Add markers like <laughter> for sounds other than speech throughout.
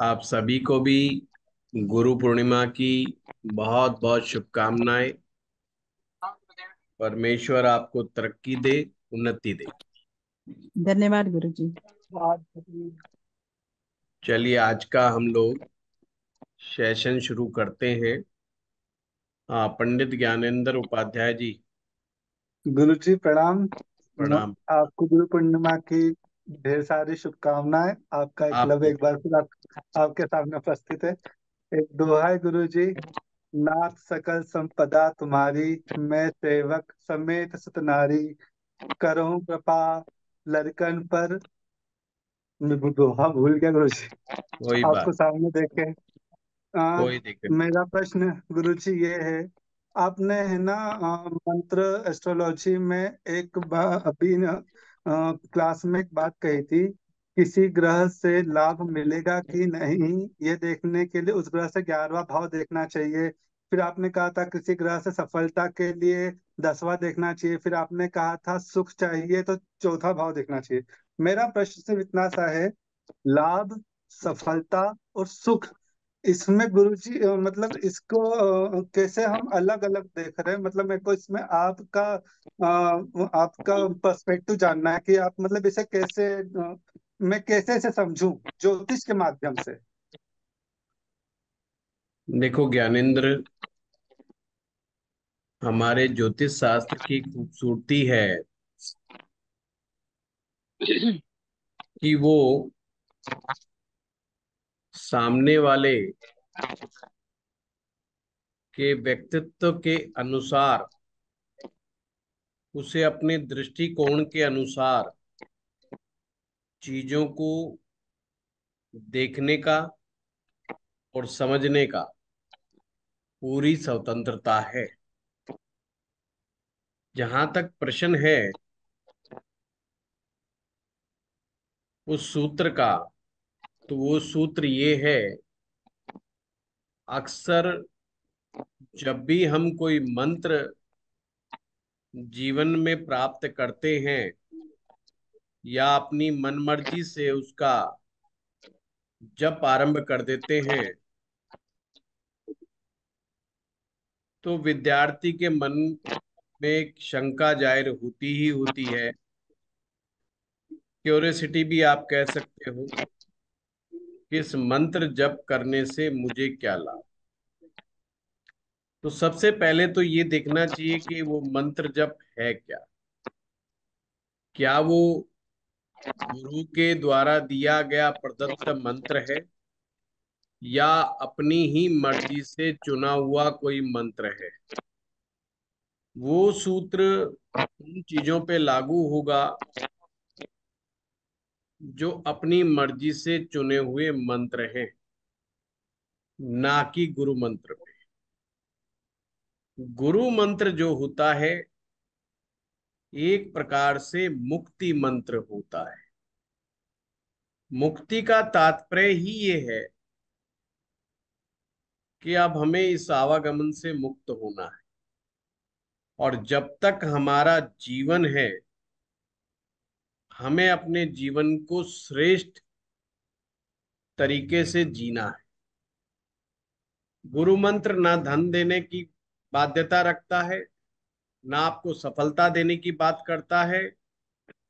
आप सभी को भी गुरु पूर्णिमा की बहुत बहुत शुभकामनाएँ। परमेश्वर आपको तरक्की दे उन्नति दे। धन्यवाद गुरु जी चलिए आज का हम लोग सेशन शुरू करते हैं। हाँ पंडित ज्ञानेंद्र उपाध्याय जी। गुरु जी प्रणाम। प्रणाम। आपको गुरु पूर्णिमा की ढेर सारी शुभकामनाएँ। आपका एकलव्य आपको एक बार फिर आप, आपके सामने उपस्थित है। एक दोहा गुरु जी नाथ सकल संपदा तुम्हारी मैं सेवक समेत सुत नारी करहूं कृपा लड़कन पर। दोहा भूल गया गुरु जी कोई आपको बात सामने देखे। आ, कोई मेरा प्रश्न गुरु जी ये है आपने है ना मंत्र एस्ट्रोलॉजी में एक अभी न, क्लास में एक बात कही थी, किसी ग्रह से लाभ मिलेगा कि नहीं, ये देखने के लिए उस ग्रह से ग्यारहवा भाव देखना चाहिए। फिर आपने कहा था किसी ग्रह से सफलता के लिए दसवा देखना चाहिए। फिर आपने कहा था सुख चाहिए तो चौथा भाव देखना चाहिए। मेरा प्रश्न सिर्फ़ इतना सा है, लाभ, सफलता और सुख इसमें गुरुजी अ, मतलब इसको कैसे हम अलग अलग देख रहे हैं? मतलब मेरे को इसमें आपका आपका पर्सपेक्टिव जानना है कि आप मतलब इसे कैसे मैं कैसे इसे समझूं ज्योतिष के माध्यम से? देखो ज्ञानेंद्र हमारे ज्योतिष शास्त्र की खूबसूरती है कि वो सामने वाले के व्यक्तित्व के अनुसार, उसे अपने दृष्टिकोण के अनुसार चीज़ों को देखने का और समझने का पूरी स्वतंत्रता है। जहाँ तक प्रश्न है, उस सूत्र का तो वो सूत्र ये है, अक्सर जब भी हम कोई मंत्र जीवन में प्राप्त करते हैं या अपनी मनमर्जी से उसका जब आरंभ कर देते हैं तो विद्यार्थी के मन में एक शंका ज़ाहिर होती ही होती है। क्यूरियोसिटी भी आप कह सकते हो। कि इस मंत्र जप करने से मुझे क्या लाभ? तो सबसे पहले तो ये देखना चाहिए कि वो मंत्र जप है क्या? क्या वो गुरु के द्वारा दिया गया प्रदत्त मंत्र है? या अपनी ही मर्ज़ी से चुना हुआ कोई मंत्र है? वो सूत्र उन चीज़ों पे लागू होगा जो अपनी मर्ज़ी से चुने हुए मंत्र हैं, ना कि गुरु मंत्र में। गुरु मंत्र जो होता है, एक प्रकार से मुक्ति मंत्र होता है। मुक्ति का तात्पर्य ही ये है कि अब हमें इस आवागमन से मुक्त होना है। और जब तक हमारा जीवन है हमें अपने जीवन को श्रेष्ठ तरीके से जीना है। गुरु मंत्र ना धन देने की बाध्यता रखता है, ना आपको सफलता देने की बात करता है,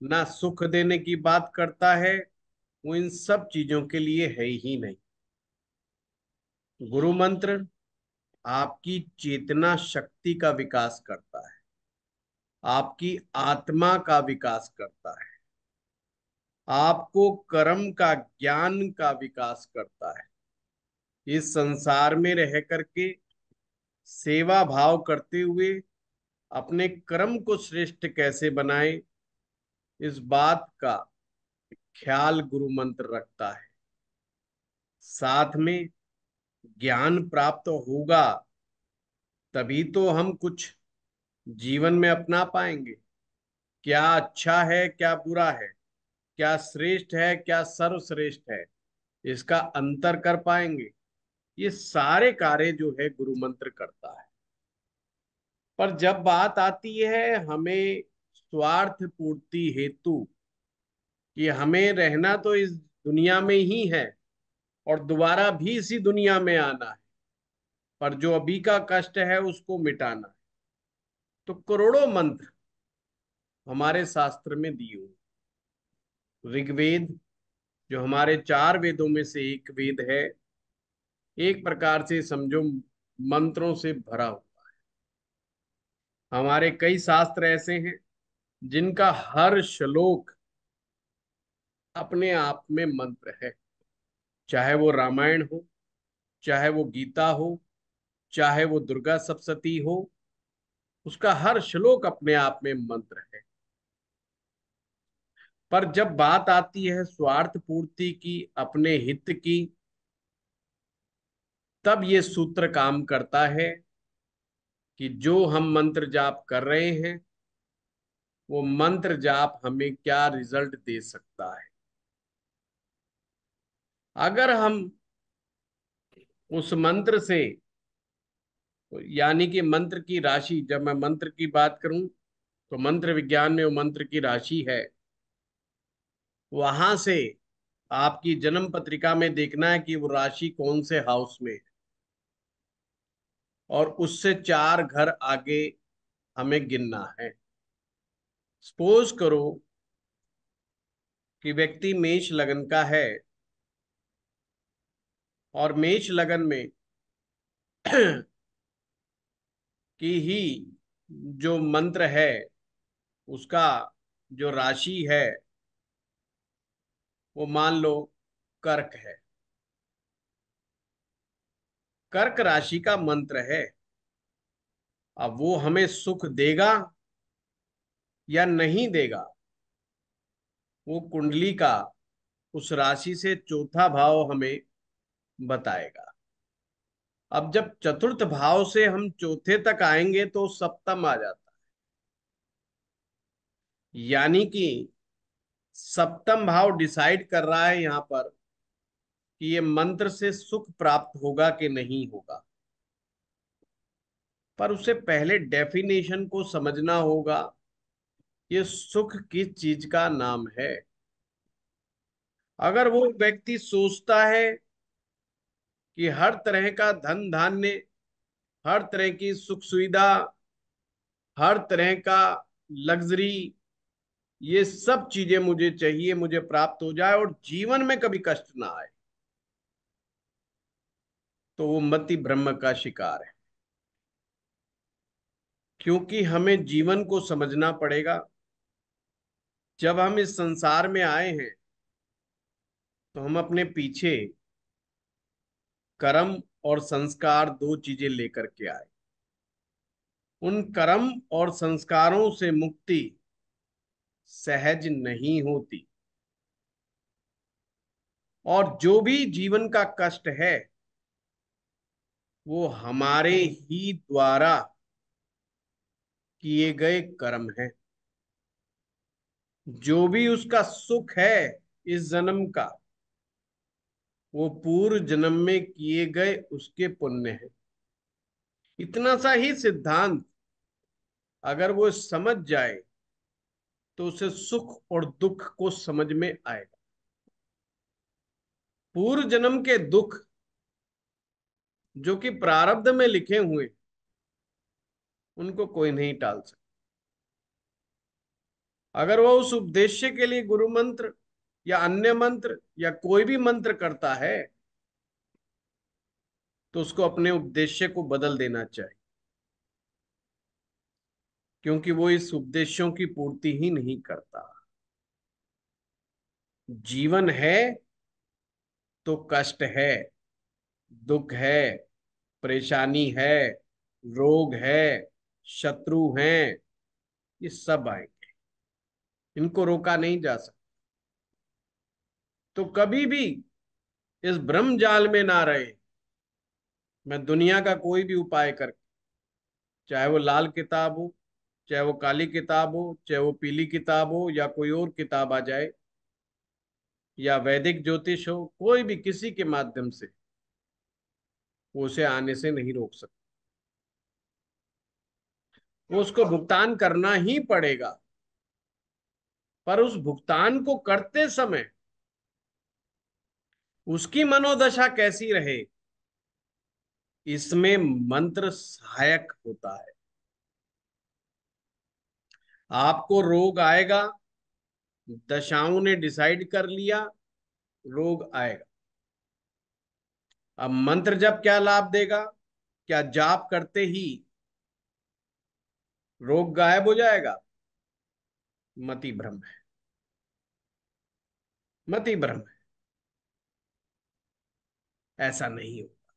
ना सुख देने की बात करता है, वो इन सब चीज़ों के लिए है ही नहीं। गुरु मंत्र आपकी चेतना शक्ति का विकास करता है, आपकी आत्मा का विकास करता है। आपको कर्म का ज्ञान का विकास करता है। इस संसार में रह करके सेवा भाव करते हुए अपने कर्म को श्रेष्ठ कैसे बनाए, इस बात का ख्याल गुरु मंत्र रखता है। साथ में ज्ञान प्राप्त होगा, तभी तो हम कुछ जीवन में अपना पाएँगे। क्या अच्छा है, क्या बुरा है? क्या श्रेष्ठ है, क्या सर्वश्रेष्ठ है, इसका अंतर कर पाएँगे? ये सारे कार्य जो है गुरु मंत्र करता है। पर जब बात आती है हमें स्वार्थ पूर्ति हेतु, कि हमें रहना तो इस दुनिया में ही है और दोबारा भी इसी दुनिया में आना है, पर जो अभी का कष्ट है उसको मिटाना है। तो करोड़ों मंत्र हमारे शास्त्र में दिए हुए ऋग्वेद, जो हमारे चार वेदों में से एक वेद है, एक प्रकार से समझो मंत्रों से भरा हुआ है। हमारे कई शास्त्र ऐसे हैं, जिनका हर श्लोक अपने आप में मंत्र है। चाहे वो रामायण हो, चाहे वो गीता हो, चाहे वो दुर्गा सप्तती हो, उसका हर श्लोक अपने आप में मंत्र है। पर जब बात आती है स्वार्थ पूर्ति की, अपने हित की, तब ये सूत्र काम करता है कि जो हम मंत्र जाप कर रहे हैं, वो मंत्र जाप हमें क्या रिज़ल्ट दे सकता है? अगर हम उस मंत्र से, यानी कि मंत्र की राशि, जब मैं मंत्र की बात करूँ तो मंत्र विज्ञान में वो मंत्र की राशि है। वहाँ से आपकी जन्म पत्रिका में देखना है कि वो राशि कौन से हाउस में है। और उससे चार घर आगे हमें गिनना है। सपोज़ करो कि व्यक्ति मेष लगन का है और मेष लगन में <clears throat> की ही जो मंत्र है, उसका जो राशि है वो मान लो कर्क है। कर्क राशि का मंत्र है, अब वो हमें सुख देगा या नहीं देगा? वो कुंडली का उस राशि से चौथा भाव हमें बताएगा। अब जब चतुर्थ भाव से हम चौथे तक आएँगे तो सप्तम आ जाता है। यानी कि सप्तम भाव डिसाइड कर रहा है यहाँ पर कि ये मंत्र से सुख प्राप्त होगा कि नहीं होगा। पर उससे पहले डेफिनेशन को समझना होगा, ये सुख किस चीज़ का नाम है। अगर वो व्यक्ति सोचता है कि हर तरह का धन धान्य, हर तरह की सुख सुविधा, हर तरह का लग्जरी ये सब चीज़ें मुझे चाहिए, मुझे प्राप्त हो जाए और जीवन में कभी कष्ट ना आए। तो वो मति ब्रह्म का शिकार है। क्योंकि हमें जीवन को समझना पड़ेगा। जब हम इस संसार में आए हैं तो हम अपने पीछे कर्म और संस्कार दो चीज़ें लेकर के आए। उन कर्म और संस्कारों से मुक्ति सहज नहीं होती। और जो भी जीवन का कष्ट है, वो हमारे ही द्वारा किए गए कर्म है। जो भी उसका सुख है इस जन्म का, वो पूर्व जन्म में किए गए उसके पुण्य है। इतना सा ही सिद्धांत, अगर वो समझ जाए तो उसे सुख और दुख को समझ में आएगा। पूर्व जन्म के दुख जो कि प्रारब्ध में लिखे हुए, उनको कोई नहीं टाल सकता। अगर वह उस उपदेश्य के लिए गुरु मंत्र या अन्य मंत्र या कोई भी मंत्र करता है तो उसको अपने उपदेश्य को बदल देना चाहिए। क्योंकि वो इस उपदेशों की पूर्ति ही नहीं करता। जीवन है तो कष्ट है, दुख है, परेशानी है, रोग है, शत्रु हैं, ये सब आएँगे। इनको रोका नहीं जा सकता। तो कभी भी इस ब्रह्म जाल में ना रहे। मैं दुनिया का कोई भी उपाय कर चाहे वो लाल किताब हो चाहे वो काली किताब हो, चाहे वो पीली किताब हो, या कोई और किताब आ जाए, या वैदिक ज्योतिष हो, कोई भी किसी के माध्यम से, वो उसे आने से नहीं रोक सकते। उसको भुगतान करना ही पड़ेगा। पर उस भुगतान को करते समय उसकी मनोदशा कैसी रहे, इसमें मंत्र सहायक होता है। आपको रोग आएगा, दशाओं ने डिसाइड कर लिया, रोग आएगा। अब मंत्र जब क्या लाभ देगा? क्या जाप करते ही रोग गायब हो जाएगा? मति भ्रम है। मति भ्रम है। ऐसा नहीं होगा।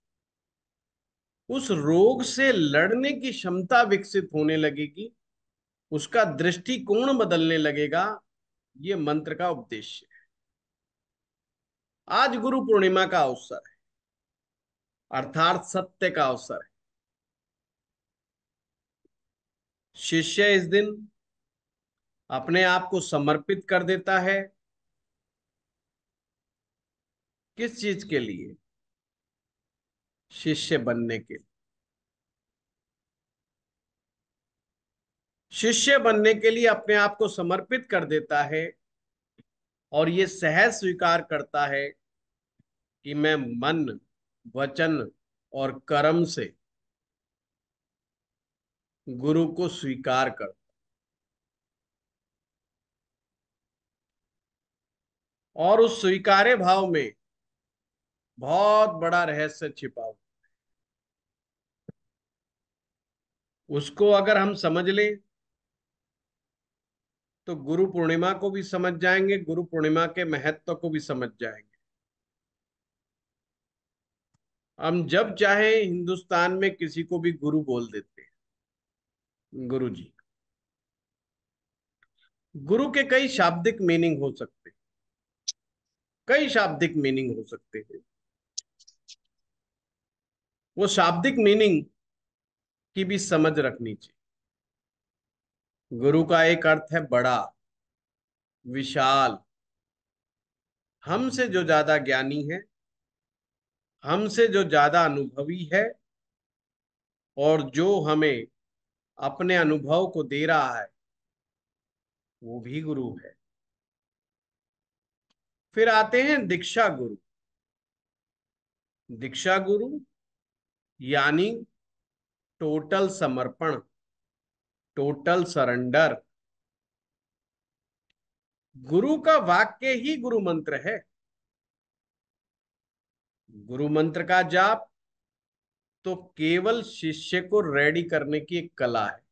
उस रोग से लड़ने की क्षमता विकसित होने लगेगी उसका दृष्टिकोण बदलने लगेगा, ये मंत्र का उद्देश्य है। आज गुरु पूर्णिमा का अवसर है, अर्थात सत्य का अवसर है। शिष्य इस दिन अपने आप को समर्पित कर देता है। किस चीज़ के लिए? शिष्य बनने के लिए। शिष्य बनने के लिए अपने आप को समर्पित कर देता है और ये सहज स्वीकार करता है कि मैं मन, वचन और कर्म से गुरु को स्वीकार करता और उस स्वीकार्य भाव में बहुत बड़ा रहस्य छिपा हुआ उसको अगर हम समझ लें तो गुरु पूर्णिमा को भी समझ जाएँगे, गुरु पूर्णिमा के महत्व को भी समझ जाएँगे। हम जब चाहे हिंदुस्तान में किसी को भी गुरु बोल देते हैं गुरु जी गुरु के कई शाब्दिक मीनिंग हो सकते हैं। कई शाब्दिक मीनिंग हो सकते हैं। वो शाब्दिक मीनिंग की भी समझ रखनी चाहिए। गुरु का एक अर्थ है बड़ा, विशाल। हमसे जो ज़्यादा ज्ञानी है, हमसे जो ज़्यादा अनुभवी है, और जो हमें अपने अनुभव को दे रहा है, वो भी गुरु है। फिर आते हैं दीक्षा गुरु। दीक्षा गुरु यानी टोटल समर्पण। टोटल सरेंडर गुरु का वाक्य ही गुरु मंत्र है। गुरु मंत्र का जाप तो केवल शिष्य को रेडी करने की एक कला है।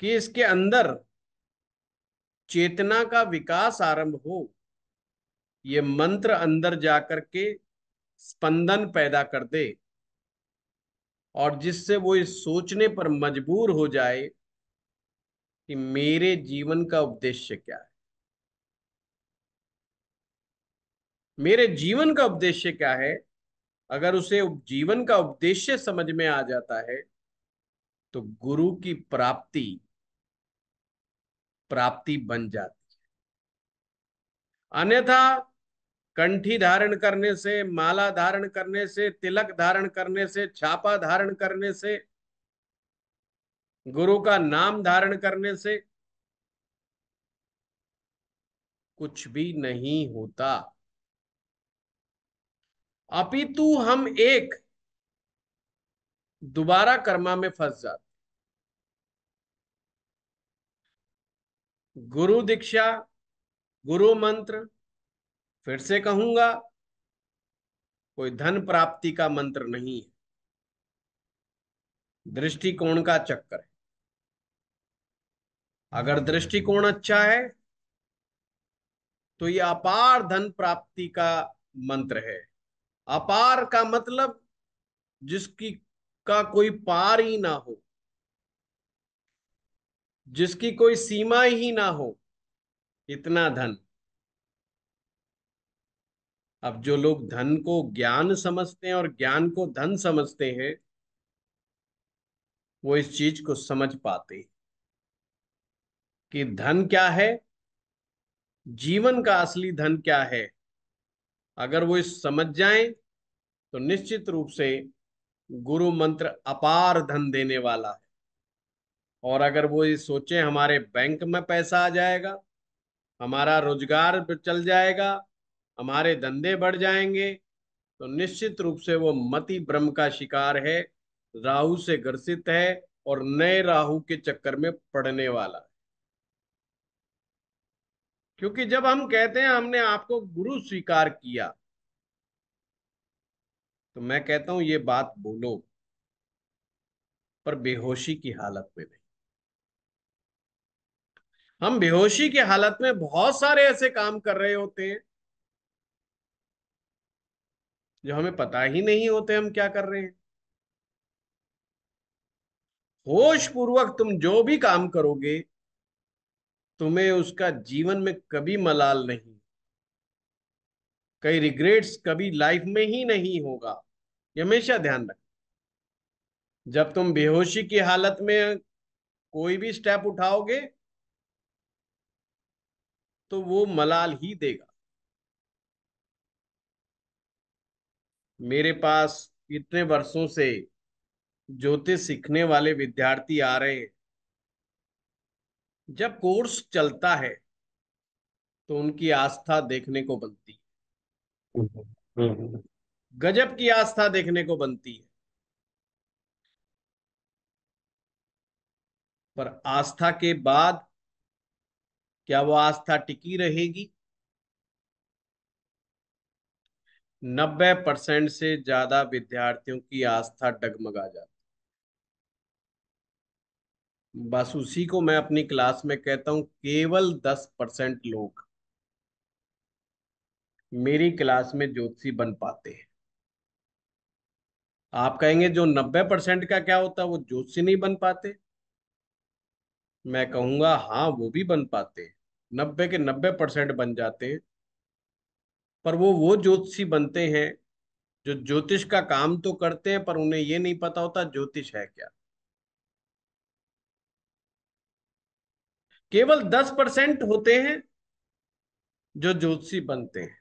कि इसके अंदर चेतना का विकास आरंभ हो, ये मंत्र अंदर जाकर के स्पंदन पैदा कर दे। और जिससे वो इस सोचने पर मजबूर हो जाए कि मेरे जीवन का उद्देश्य क्या है। मेरे जीवन का उद्देश्य क्या है? अगर उसे जीवन का उद्देश्य समझ में आ जाता है तो गुरु की प्राप्ति प्राप्ति बन जाती है। अन्यथा कंठी धारण करने से, माला धारण करने से, तिलक धारण करने से, छापा धारण करने से, गुरु का नाम धारण करने से कुछ भी नहीं होता। अपितु हम एक दोबारा कर्मा में फंस जाते गुरु दीक्षा, गुरु मंत्र फिर से कहूँगा, कोई धन प्राप्ति का मंत्र नहीं है। दृष्टिकोण का चक्कर है। अगर दृष्टिकोण अच्छा है तो ये अपार धन प्राप्ति का मंत्र है। अपार का मतलब जिसकी का कोई पार ही ना हो, जिसकी कोई सीमा ही ना हो, इतना धन। अब जो लोग धन को ज्ञान समझते हैं और ज्ञान को धन समझते हैं, वो इस चीज़ को समझ पाते कि धन क्या है, जीवन का असली धन क्या है। अगर वो इस समझ जाएँ तो निश्चित रूप से गुरु मंत्र अपार धन देने वाला है। और अगर वो ये सोचे, हमारे बैंक में पैसा आ जाएगा, हमारा रोज़गार चल जाएगा हमारे धंधे बढ़ जाएँगे तो निश्चित रूप से वो मति ब्रह्म का शिकार है, राहु से ग्रसित है और नए राहु के चक्कर में पड़ने वाला है। क्योंकि जब हम कहते हैं हमने आपको गुरु स्वीकार किया तो मैं कहता हूँ ये बात बोलो पर बेहोशी की हालत में नहीं। हम बेहोशी की हालत में बहुत सारे ऐसे काम कर रहे होते हैं जो हमें पता ही नहीं होते हम क्या कर रहे हैं। होश पूर्वक तुम जो भी काम करोगे, तुम्हें उसका जीवन में कभी मलाल नहीं कई रिग्रेट्स कभी लाइफ में ही नहीं होगा, ये हमेशा ध्यान रख। जब तुम बेहोशी की हालत में कोई भी स्टेप उठाओगे तो वो मलाल ही देगा। मेरे पास इतने वर्षों से ज्योतिष सीखने वाले विद्यार्थी आ रहे हैं। जब कोर्स चलता है तो उनकी आस्था देखने को बनती है। गजब की आस्था देखने को बनती है। पर आस्था के बाद क्या वो आस्था टिकी रहेगी? नब्बे परसेंट से ज़्यादा विद्यार्थियों की आस्था डगमगा जाती बस उसी को मैं अपनी क्लास में कहता हूँ, केवल दस परसेंट लोग मेरी क्लास में ज्योतिषी बन पाते हैं। आप कहेंगे, जो नब्बे परसेंट का क्या होता है, वो ज्योतिषी नहीं बन पाते? मैं कहूँगा हाँ वो भी बन पाते नब्बे के नब्बे परसेंट बन जाते हैं। पर वो वो ज्योतिषी बनते हैं, जो ज्योतिष का काम तो करते हैं, पर उन्हें ये नहीं पता होता ज्योतिष है क्या। केवल दस परसेंट होते हैं जो ज्योतिषी बनते हैं,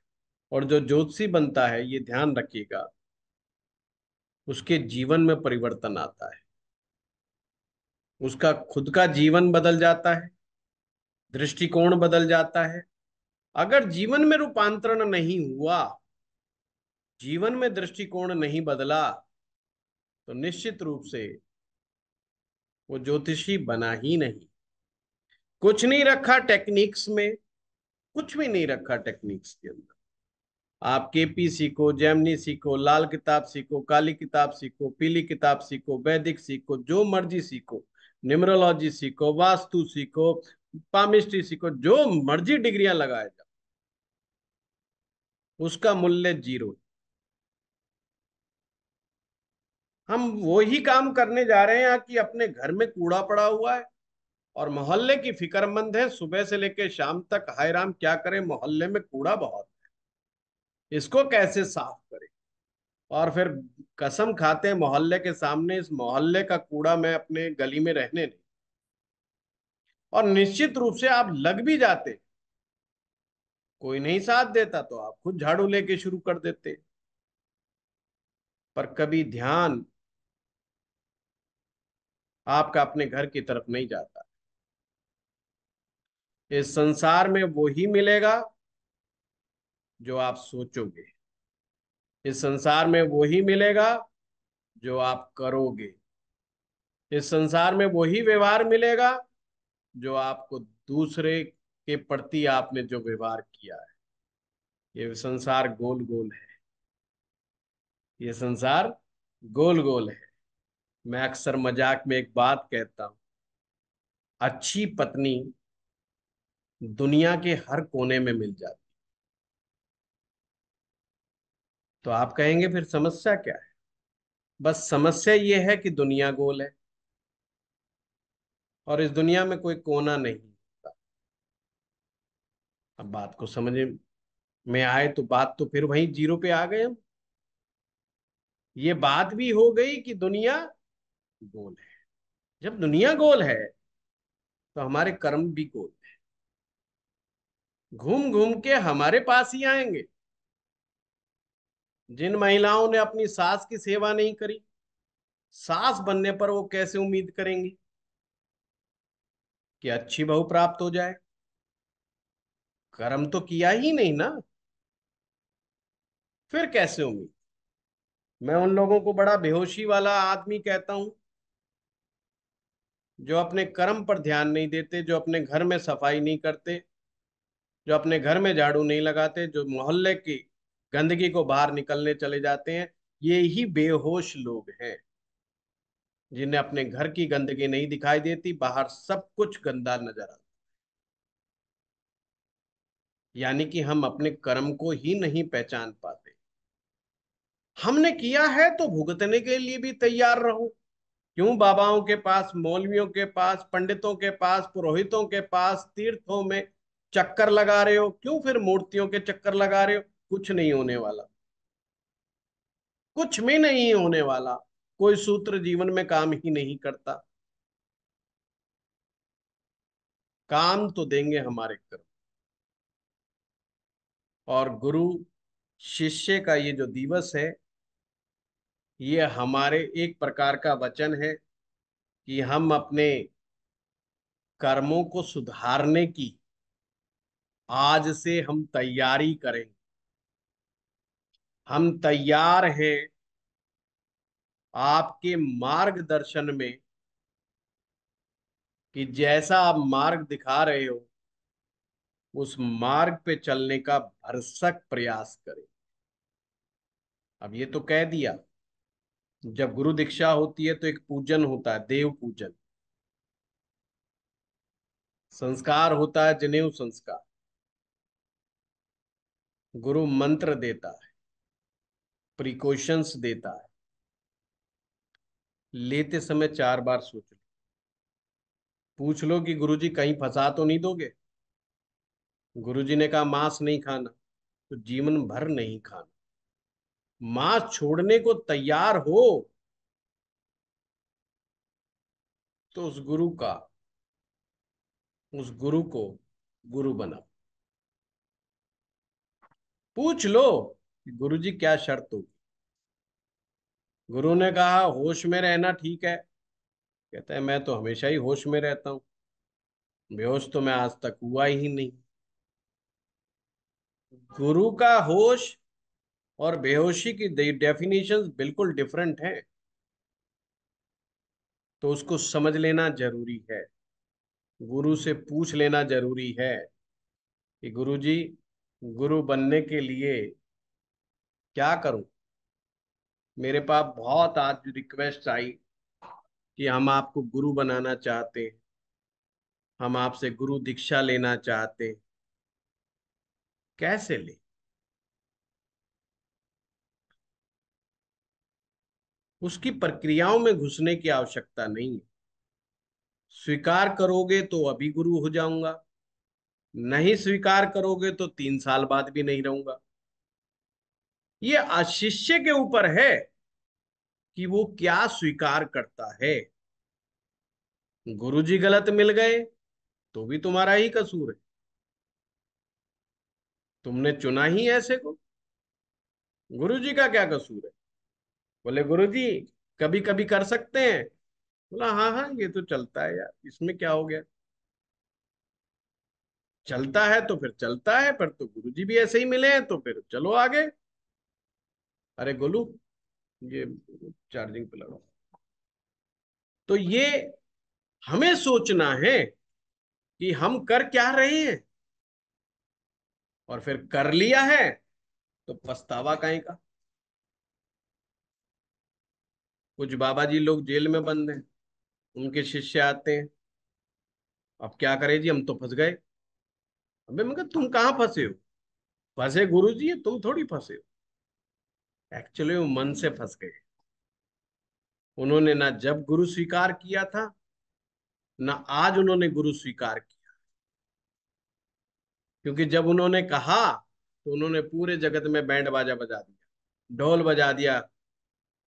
और जो ज्योतिषी बनता है, ये ध्यान रखिएगा, उसके जीवन में परिवर्तन आता है। उसका खुद का जीवन बदल जाता है, दृष्टिकोण बदल जाता है अगर जीवन में रूपांतरण नहीं हुआ, जीवन में दृष्टिकोण नहीं बदला तो निश्चित रूप से वो ज्योतिषी बना ही नहीं। कुछ नहीं रखा टेक्निक्स में, कुछ भी नहीं रखा टेक्निक्स के अंदर। आप केपी सीखो जैमनी सीखो, लाल किताब सीखो, काली किताब सीखो, पीली किताब सीखो, वैदिक सीखो, जो मर्ज़ी सीखो, न्यूमरोलॉजी सीखो, वास्तु सीखो, पामिस्ट्री सीखो, जो मर्ज़ी डिग्रियाँ लगाए जाओ। उसका मूल्य ज़ीरो। हम वो ही काम करने जा रहे हैं कि अपने घर में कूड़ा पड़ा हुआ है और मोहल्ले की फिक्रमंद है। सुबह से लेकर शाम तक हाय राम क्या करें? मोहल्ले में कूड़ा बहुत है। इसको कैसे साफ़ करें? और फिर कसम खाते हैं मोहल्ले के सामने, इस मोहल्ले का कूड़ा मैं अपने गली में रहने नहीं। और निश्चित रूप से आप लग भी जाते कोई नहीं साथ देता तो आप खुद झाड़ू लेके शुरू कर देते। पर कभी ध्यान आपका अपने घर की तरफ़ नहीं जाता। इस संसार में वो ही मिलेगा जो आप सोचोगे। इस संसार में वो ही मिलेगा जो आप करोगे। इस संसार में वही व्यवहार मिलेगा जो आपको दूसरे के प्रति आपने जो व्यवहार किया है, ये संसार गोल गोल है। ये संसार गोल गोल है। मैं अक्सर मज़ाक में एक बात कहता हूँ। अच्छी पत्नी दुनिया के हर कोने में मिल जाती तो आप कहेंगे, फिर समस्या क्या है? बस समस्या ये है कि दुनिया गोल है। और इस दुनिया में कोई कोना नहीं। अब बात को समझ में आए तो बात तो फिर वहीं ज़ीरो पे आ गए हम। ये बात भी हो गई कि दुनिया गोल है। जब दुनिया गोल है तो हमारे कर्म भी गोल है। घूम घूम के हमारे पास ही आएँगे। जिन महिलाओं ने अपनी सास की सेवा नहीं करी, सास बनने पर वो कैसे उम्मीद करेंगी कि अच्छी बहू प्राप्त हो जाए? कर्म तो किया ही नहीं ना। फिर कैसे उम्मीद मैं उन लोगों को बड़ा बेहोशी वाला आदमी कहता हूँ, जो अपने कर्म पर ध्यान नहीं देते, जो अपने घर में सफ़ाई नहीं करते, जो अपने घर में झाड़ू नहीं लगाते, जो मोहल्ले की गंदगी को बाहर निकलने चले जाते हैं, ये ही बेहोश लोग हैं, जिन्हें अपने घर की गंदगी नहीं दिखाई देती, बाहर सब कुछ गंदा नज़र आता यानी कि हम अपने कर्म को ही नहीं पहचान पाते। हमने किया है तो भुगतने के लिए भी तैयार रहो। क्यों? बाबाओं के पास, मौलवियों के पास, पंडितों के पास, पुरोहितों के पास तीर्थों में चक्कर लगा रहे हो। क्यों फिर मूर्तियों के चक्कर लगा रहे हो? कुछ नहीं होने वाला। कुछ भी नहीं होने वाला। कोई सूत्र जीवन में काम ही नहीं करता। काम तो देंगे हमारे कर्म। और गुरु शिष्य का ये जो दिवस है, ये हमारे एक प्रकार का वचन है कि हम अपने कर्मों को सुधारने की आज से हम तैयारी करें। हम तैयार हैं आपके मार्गदर्शन में कि जैसा आप मार्ग दिखा रहे हो उस मार्ग पे चलने का भरसक प्रयास करें। अब ये तो कह दिया, जब गुरु दीक्षा होती है तो एक पूजन होता है, देव पूजन। संस्कार होता है, जनेऊ संस्कार। गुरु मंत्र देता है प्रिकॉशंस देता है। लेते समय चार बार सोच लो। पूछ लो कि गुरुजी कहीं फंसा तो नहीं दोगे? गुरुजी ने कहा, मांस नहीं खाना। तो जीवन भर नहीं खाना। मांस छोड़ने को तैयार हो तो उस गुरु का, उस गुरु को गुरु बनाओ। पूछ लो गुरु जी क्या शर्त होगी? गुरु ने कहा, होश में रहना ठीक है। कहता है, मैं तो हमेशा ही होश में रहता हूँ। बेहोश तो मैं आज तक हुआ ही नहीं। गुरु का होश और बेहोशी की डेफिनेशंस बिल्कुल डिफरेंट है। तो उसको समझ लेना ज़रूरी है। गुरु से पूछ लेना ज़रूरी है कि गुरु जी गुरु बनने के लिए क्या करूँ? मेरे पास बहुत आज रिक्वेस्ट आई कि हम आपको गुरु बनाना चाहते हैं। हम आपसे गुरु दीक्षा लेना चाहते हैं। कैसे ले? उसकी प्रक्रियाओं में घुसने की आवश्यकता नहीं है। स्वीकार करोगे तो अभी गुरु हो जाऊँगा। नहीं स्वीकार करोगे तो तीन साल बाद भी नहीं रहूँगा। ये अशिष्य के ऊपर है कि वो क्या स्वीकार करता है। गुरुजी गलत मिल गए तो भी तुम्हारा ही कसूर है। तुमने चुना ही ऐसे को। गुरुजी का क्या कसूर है? बोले, गुरुजी कभी कभी कर सकते हैं। बोला हाँ हाँ ये तो चलता है यार, इसमें क्या हो गया? चलता है तो फिर चलता है, पर तो गुरुजी भी ऐसे ही मिले हैं तो फिर चलो आगे। अरे, गोलू, ये चार्जिंग पे लगाओ। तो ये हमें सोचना है कि हम कर क्या रहे हैं? और फिर कर लिया है तो पछतावा कहीं का? कुछ बाबा जी लोग जेल में बंद हैं, उनके शिष्य आते हैं। अब क्या करें जी, हम तो फंस गए। अबे मैं तुम कहाँ फंसे हो? फंसे गुरु जी तुम थोड़ी फंसे हो। एक्चुअली वो मन से फंस गए। उन्होंने ना जब गुरु स्वीकार किया था, ना आज उन्होंने गुरु स्वीकार किया क्योंकि जब उन्होंने कहा तो उन्होंने पूरे जगत में बैंड बाजा बजा दिया, ढोल बजा दिया,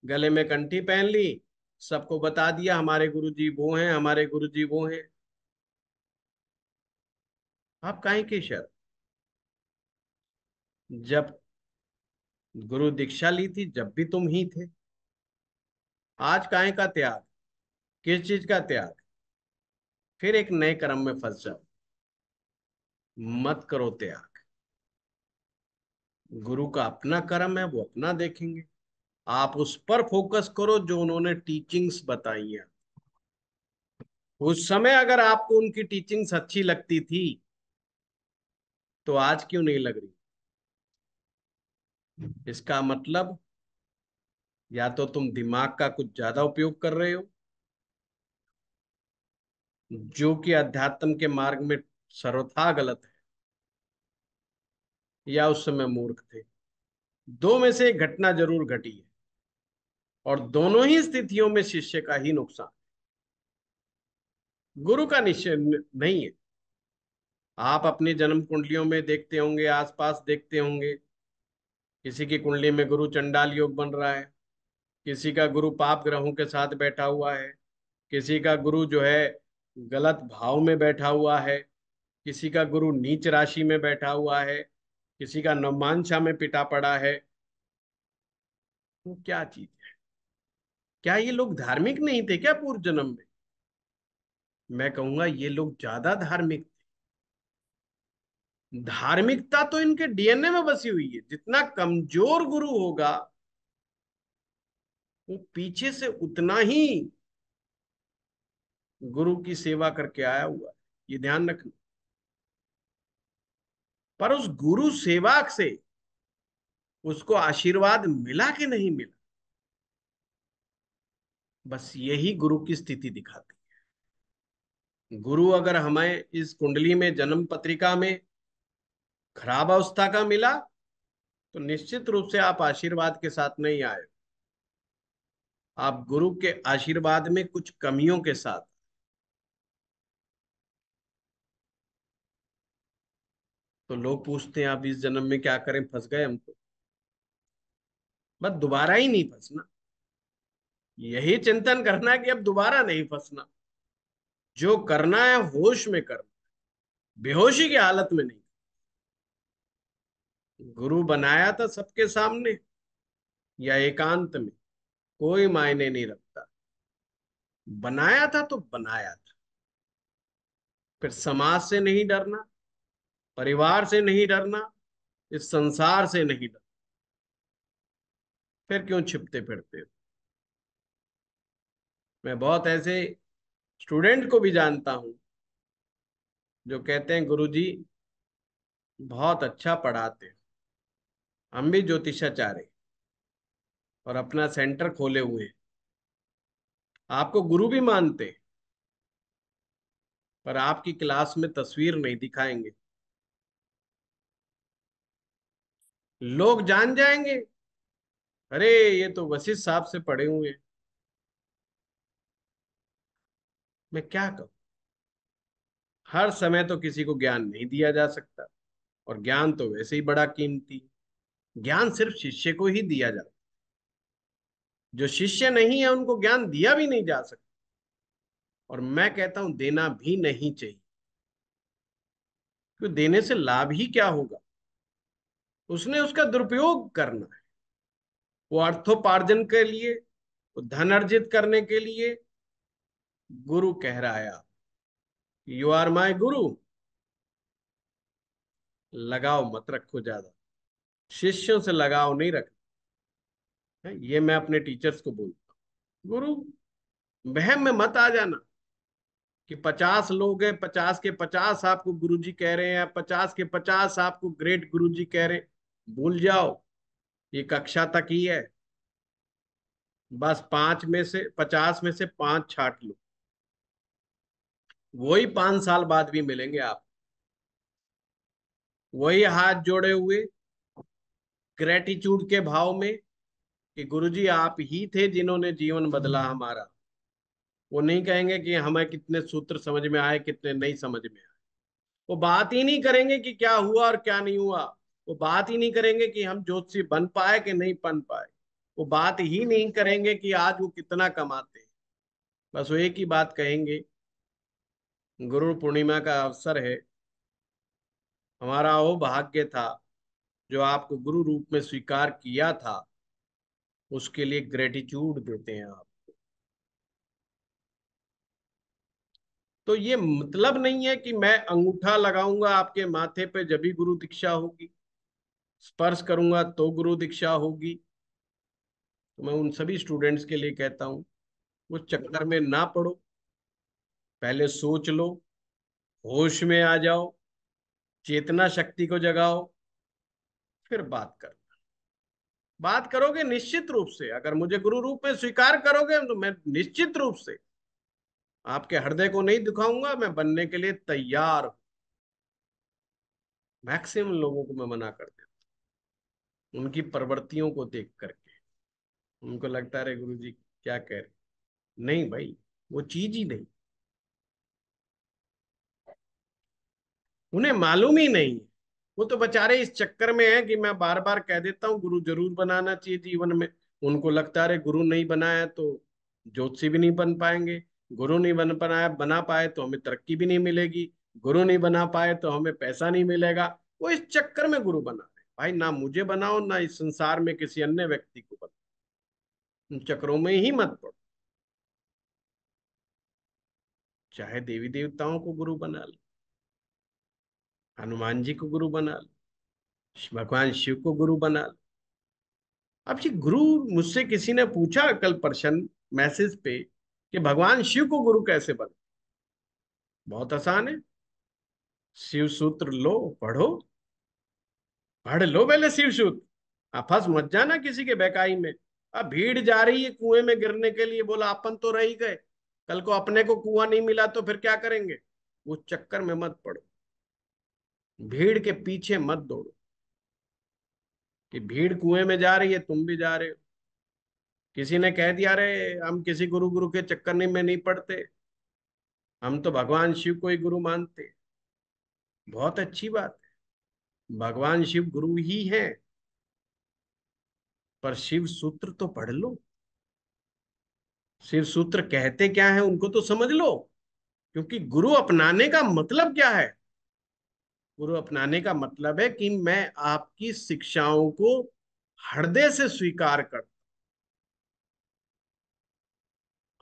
गले में कंठी पहन ली, सबको बता दिया, हमारे गुरुजी वो हैं, हमारे गुरुजी वो हैं। आप काहे की शर्त जब गुरु दीक्षा ली थी, जब भी तुम ही थे। आज काहे का त्याग? किस चीज़ का त्याग? फिर एक नए कर्म में फंस जाओ। मत करो त्याग। गुरु का अपना कर्म है, वो अपना देखेंगे। आप उस पर फोकस करो जो उन्होंने टीचिंग्स बताई हैं। उस समय अगर आपको उनकी टीचिंग्स अच्छी लगती थी तो आज क्यों नहीं लग रही? इसका मतलब या तो तुम दिमाग का कुछ ज़्यादा उपयोग कर रहे हो, जो कि अध्यात्म के मार्ग में सर्वथा गलत है। या उस समय मूर्ख थे। दो में से एक घटना ज़रूर घटी है। और दोनों ही स्थितियों में शिष्य का ही नुकसान गुरु का निश्चय नहीं है। आप अपनी जन्म कुंडलियों में देखते होंगे, आसपास देखते होंगे। किसी की कुंडली में गुरु चंडाल योग बन रहा है। किसी का गुरु पाप ग्रहों के साथ बैठा हुआ है। किसी का गुरु जो है गलत भाव में बैठा हुआ है। किसी का गुरु नीच राशि में बैठा हुआ है, किसी का नवमांशा में पिटा पड़ा है वो तो क्या चीज़ है? क्या ये लोग धार्मिक नहीं थे क्या पूर्व जन्म में? मैं कहूँगा ये लोग ज़्यादा धार्मिक थे। धार्मिकता तो इनके डीएनए में बसी हुई है। जितना कमज़ोर गुरु होगा, वो पीछे से उतना ही गुरु की सेवा करके आया हुआ है। ये ध्यान रखना। पर उस गुरु सेवा से उसको आशीर्वाद मिला कि नहीं मिला? बस यही गुरु की स्थिति दिखाती है। गुरु अगर हमें इस कुंडली में जन्म पत्रिका में खराब अवस्था का मिला तो निश्चित रूप से आप आशीर्वाद के साथ नहीं आए। आप गुरु के आशीर्वाद में कुछ कमियों के साथ तो लोग पूछते हैं, आप इस जन्म में क्या करें? फंस गए हम तो। बस दोबारा ही नहीं फंसना। यही चिंतन करना कि अब दोबारा नहीं फंसना। जो करना है, होश में करना बेहोशी की हालत में नहीं। गुरु बनाया था सबके सामने, या एकांत में। कोई मायने नहीं रखता। बनाया था तो बनाया था। फिर समाज से नहीं डरना। परिवार से नहीं डरना, इस संसार से नहीं डरना। फिर क्यों छिपते फिरते मैं बहुत ऐसे स्टूडेंट को भी जानता हूँ, जो कहते हैं, गुरुजी, बहुत अच्छा पढ़ाते हम भी ज्योतिषाचार्य और अपना सेंटर खोले हुए आपको गुरु भी मानते पर आपकी क्लास में तस्वीर नहीं दिखाएँगे। लोग जान जाएँगे। अरे, ये तो वशिष्ठ साहब से पढ़े हुए। मैं क्या कहूँ? हर समय तो किसी को ज्ञान नहीं दिया जा सकता, और ज्ञान तो वैसे ही बड़ा कीमती। ज्ञान सिर्फ़ शिष्य को ही दिया जाता जो शिष्य नहीं है, उनको ज्ञान दिया भी नहीं जा सकता। और मैं कहता हूँ, देना भी नहीं चाहिए। क्यों? तो देने से लाभ ही क्या होगा? उसने उसका दुरुपयोग करना है। वो अर्थोपार्जन के लिए, वो धन अर्जित करने के लिए गुरु कह रहा है आप। यू आर माई गुरु लगाव मत रखो ज़्यादा। शिष्यों से लगाव नहीं रख। ये मैं अपने टीचर्स को बोलता गुरु, वहम में मत आ जाना कि पचास लोग हैं, पचास के पचास आपको गुरुजी कह रहे हैं, पचास के पचास आपको ग्रेट गुरुजी कह रहे हैं। भूल जाओ, ये कक्षा तक ही है। बस पाँच में से, पचास में से पाँच छाट लो। वही पाँच साल बाद भी मिलेंगे आप। वही हाथ जोड़े हुए ग्रेटिट्यूड के भाव में कि गुरुजी आप ही थे जिन्होंने जीवन बदला हमारा। वो नहीं कहेंगे कि हमें कितने सूत्र समझ में आए, कितने नहीं समझ में आए। वो बात ही नहीं करेंगे कि क्या हुआ और क्या नहीं हुआ। वो बात ही नहीं करेंगे कि हम ज्योतिषी बन पाए कि नहीं बन पाए। वो बात ही नहीं करेंगे कि आज वो कितना कमाते हैं। बस वो एक ही बात कहेंगे गुरु पूर्णिमा का अवसर है। हमारा वो भाग्य था जो आपको गुरु रूप में स्वीकार किया था, उसके लिए ग्रेटिट्यूड देते हैं आप। तो ये मतलब नहीं है कि मैं अंगूठा लगाऊँगा आपके माथे पे जब भी गुरु दीक्षा होगी। स्पर्श करूँगा तो गुरु दीक्षा होगी। तो मैं उन सभी स्टूडेंट्स के लिए कहता हूँ वो चक्कर में ना पड़ो। पहले सोच लो, होश में आ जाओ, चेतना शक्ति को जगाओ, फिर बात कर। बात करोगे निश्चित रूप से। अगर मुझे गुरु रूप में स्वीकार करोगे तो मैं निश्चित रूप से आपके हृदय को नहीं दिखाऊँगा, मैं बनने के लिए तैयार हूँ। मैक्सिमम लोगों को मैं मना कर देता उनकी प्रवृत्तियों को देख करके। उनको लगता रहे गुरु जी, क्या कह रहे नहीं भाई, वो चीज़ ही नहीं। उन्हें मालूम ही नहीं। वो तो बेचारे इस चक्कर में है कि मैं बार बार कह देता हूँ, गुरु ज़रूर बनाना चाहिए जीवन में। उनको लगता है गुरु नहीं बनाया तो ज्योतिषी भी नहीं बन पाएँगे। गुरु नहीं बन पाया, बना पाए तो हमें तरक्की भी नहीं मिलेगी। गुरु नहीं बना पाए तो हमें पैसा नहीं मिलेगा। वो इस चक्कर में गुरु बना। भाई, ना मुझे बनाओ, ना इस संसार में किसी अन्य व्यक्ति को बनाओ। चक्रों में ही मत पड़ो। चाहे देवी देवताओं को गुरु बना लो, हनुमान जी को गुरु बना लो, भगवान शिव को गुरु बना लो। अब जी गुरु, मुझसे किसी ने पूछा कल पर्सन मैसेज पे कि भगवान शिव को गुरु कैसे बने? बहुत आसान है। शिव सूत्र लो, पढ़ो पढ़ लो पहले शिव सूत्र फंस मत जाना किसी के बेकाई में। अब भीड़ जा रही है कुएँ में गिरने के लिए। बोला, अपन तो रह गए। कल को अपने को कुआँ नहीं मिला तो फिर क्या करेंगे? उस चक्कर में मत पड़ो। भीड़ के पीछे मत दौड़ो। कि भीड़ कुएँ में जा रही है, तुम भी जा रहे हो। किसी ने कह दिया रे हम किसी गुरु गुरु के चक्कर में नहीं पड़ते। हम तो भगवान शिव को ही गुरु मानते। बहुत अच्छी बात है। भगवान शिव गुरु ही है, पर शिव सूत्र तो पढ़ लो। शिव सूत्र कहते क्या है उनको तो समझ लो, क्योंकि गुरु अपनाने का मतलब क्या है? गुरु अपनाने का मतलब है कि मैं आपकी शिक्षाओं को हृदय से स्वीकार करता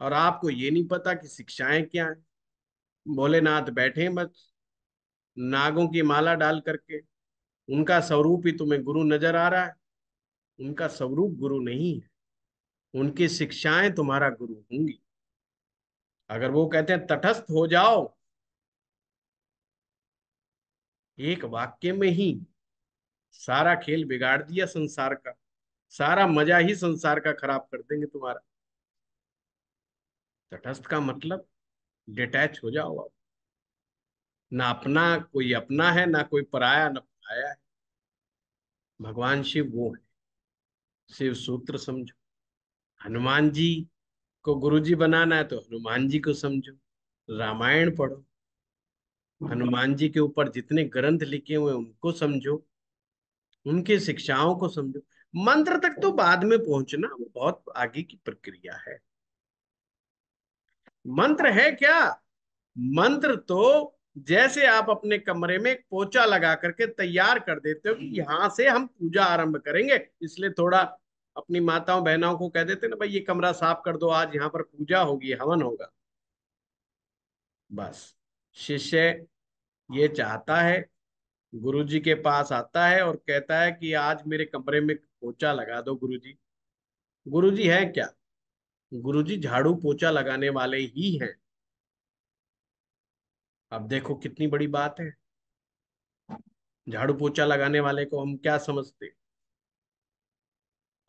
और आपको ये नहीं पता कि शिक्षाएँ क्या हैं। भोलेनाथ बैठे बस, नागों की माला डाल करके। उनका स्वरूप ही तुम्हें गुरु नज़र आ रहा है। उनका स्वरूप गुरु नहीं है। उनकी शिक्षाएँ तुम्हारा गुरु होंगी। अगर वो कहते हैं, तटस्थ हो जाओ। एक वाक्य में ही सारा खेल बिगाड़ दिया संसार का। सारा मज़ा ही संसार का खराब कर देंगे तुम्हारा। तटस्थ का मतलब डिटैच हो जाओ आप। ना अपना कोई अपना है, ना कोई पराया, ना पराया है? भगवान शिव वो है। शिव सूत्र समझो। हनुमान जी को गुरु जी बनाना है तो हनुमान जी को समझो। रामायण पढ़ो। हनुमान जी के ऊपर जितने ग्रंथ लिखे हुए उनको समझो। उनके शिक्षाओं को समझो। मंत्र तक तो बाद में पहुँचना वो बहुत आगे की प्रक्रिया है। मंत्र है क्या? मंत्र तो जैसे आप अपने कमरे में पोचा लगा करके तैयार कर देते हो कि यहाँ से हम पूजा आरंभ करेंगे, इसलिए थोड़ा अपनी माताओं, बहनों को कह देते ना, भाई, ये कमरा साफ़ कर दो, आज यहाँ पर पूजा होगी हवन होगा। बस, शिष्य ये चाहता है गुरु जी के पास आता है और कहता है कि आज मेरे कमरे में पोचा लगा दो गुरु जी गुरु जी है क्या? गुरु जी झाड़ू पोचा लगाने वाले ही हैं। अब देखो कितनी बड़ी बात है। झाड़ू पोचा लगाने वाले को हम क्या समझते?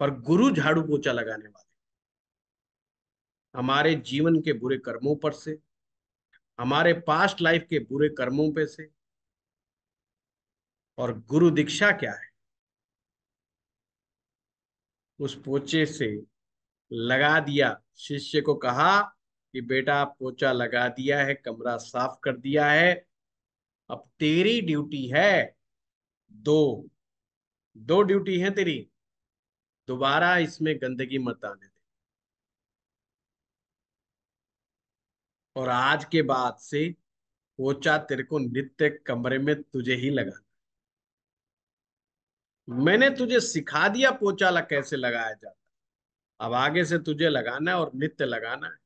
पर गुरु झाड़ू पोचा लगाने वाले। हमारे जीवन के बुरे कर्मों पर से, हमारे पास्ट लाइफ के बुरे कर्मों पे से, और गुरु दीक्षा क्या है? उस पोचे से लगा दिया शिष्य को कहा कि बेटा पोचा लगा दिया है, कमरा साफ़ कर दिया है। अब तेरी ड्यूटी है दो। दो ड्यूटी है तेरी। दोबारा इसमें गंदगी मत आने दे। और आज के बाद से पोचा तेरे को नित्य कमरे में तुझे ही लगा मैंने तुझे सिखा दिया पोचा लग कैसे लगाया जाता अब आगे से तुझे लगाना है और नित्य लगाना है।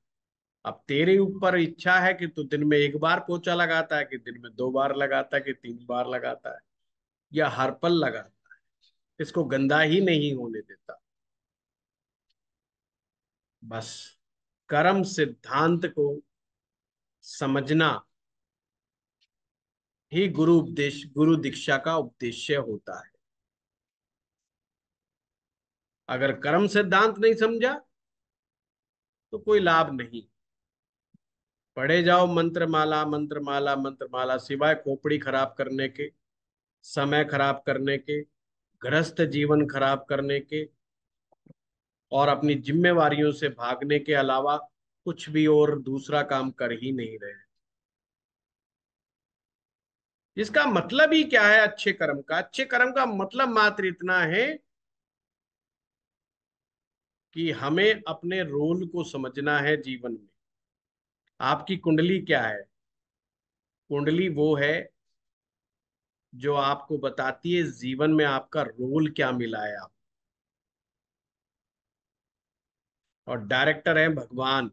अब तेरे ऊपर इच्छा है कि तू दिन में एक बार पोचा लगाता है, कि दिन में दो बार लगाता है, कि तीन बार लगाता है, या हर पल लगाता है। इसको गंदा ही नहीं होने देता। बस कर्म सिद्धांत को समझना ही गुरु उपदेश, गुरु दीक्षा का उद्देश्य होता है। अगर कर्म सिद्धांत नहीं समझा तो कोई लाभ नहीं। पढ़े जाओ मंत्रमाला मंत्रमाला मंत्रमाला सिवाय खोपड़ी खराब करने के, समय खराब करने के ग्रस्त जीवन खराब करने के और अपनी जिम्मेवारियों से भागने के अलावा कुछ भी और दूसरा काम कर ही नहीं रहे। इसका मतलब ही क्या है अच्छे कर्म का? अच्छे कर्म का मतलब मात्र इतना है कि हमें अपने रोल को समझना है जीवन में। आपकी कुंडली क्या है? कुंडली वो है जो आपको बताती है जीवन में आपका रोल क्या मिला है आप। और डायरेक्टर है भगवान।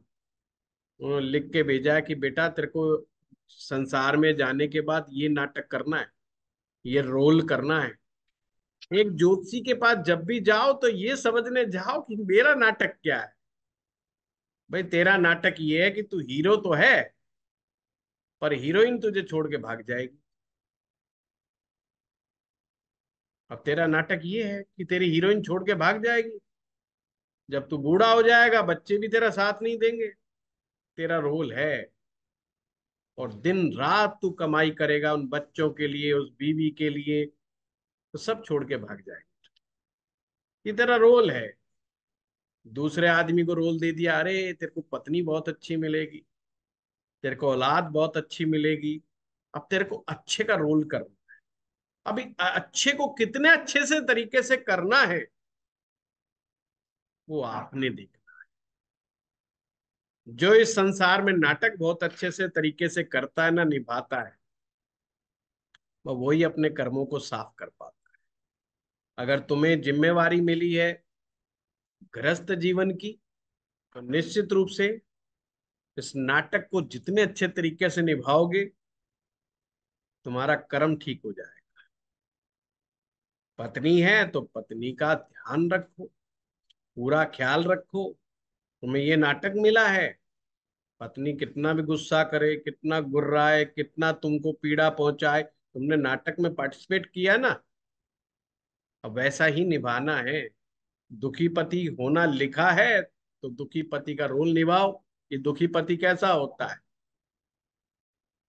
उन्होंने लिख के भेजा है कि, बेटा, तेरे को संसार में जाने के बाद ये नाटक करना है, ये रोल करना है। एक ज्योतिषी के पास जब भी जाओ तो ये समझने जाओ कि मेरा नाटक क्या है। भाई, तेरा नाटक ये है कि तू हीरो तो है, पर हीरोइन तुझे छोड़ के भाग जाएगी। अब तेरा नाटक ये है कि तेरी हीरोइन छोड़ के भाग जाएगी। जब तू बूढ़ा हो जाएगा, बच्चे भी तेरा साथ नहीं देंगे। तेरा रोल है, और दिन रात तू कमाई करेगा उन बच्चों के लिए, उस बीवी के लिए तो सब छोड़ के भाग जाएगा। ये तेरा रोल है। दूसरे आदमी को रोल दे दिया, अरे, तेरे को पत्नी बहुत अच्छी मिलेगी, तेरे को औलाद बहुत अच्छी मिलेगी, अब तेरे को अच्छे का रोल करना है। अभी अच्छे को कितने अच्छे से तरीके से करना है, वो आपने देखना है। जो इस संसार में नाटक बहुत अच्छे से तरीके से करता है ना, निभाता है, वह वही अपने कर्मों को साफ़ कर पाता है। अगर तुम्हें जिम्मेवारी मिली है गृहस्थ जीवन की तो निश्चित रूप से इस नाटक को जितने अच्छे तरीके से निभाओगे, तुम्हारा कर्म ठीक हो जाएगा। पत्नी है तो पत्नी का ध्यान रखो, पूरा ख्याल रखो, तुम्हें ये नाटक मिला है। पत्नी कितना भी गुस्सा करे, कितना गुर्राए, कितना तुमको पीड़ा पहुँचाए, तुमने नाटक में पार्टिसिपेट किया ना, अब वैसा ही निभाना है। दुखी पति होना लिखा है तो दुखी पति का रोल निभाओ। कि दुखी पति कैसा होता है?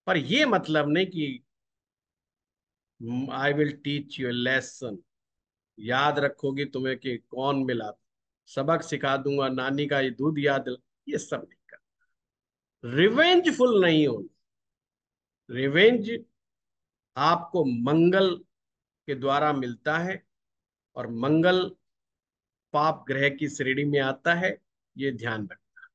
पर यह मतलब नहीं कि I will teach you lesson याद रखोगी तुम्हें कि कौन मिला? सबक सिखा दूँगा, नानी का ये दूध याद ये सब नहीं करना। रिवेंजफुल नहीं होना। रिवेंज आपको मंगल के द्वारा मिलता है और मंगल पाप ग्रह की श्रेणी में आता है, ये ध्यान रखना।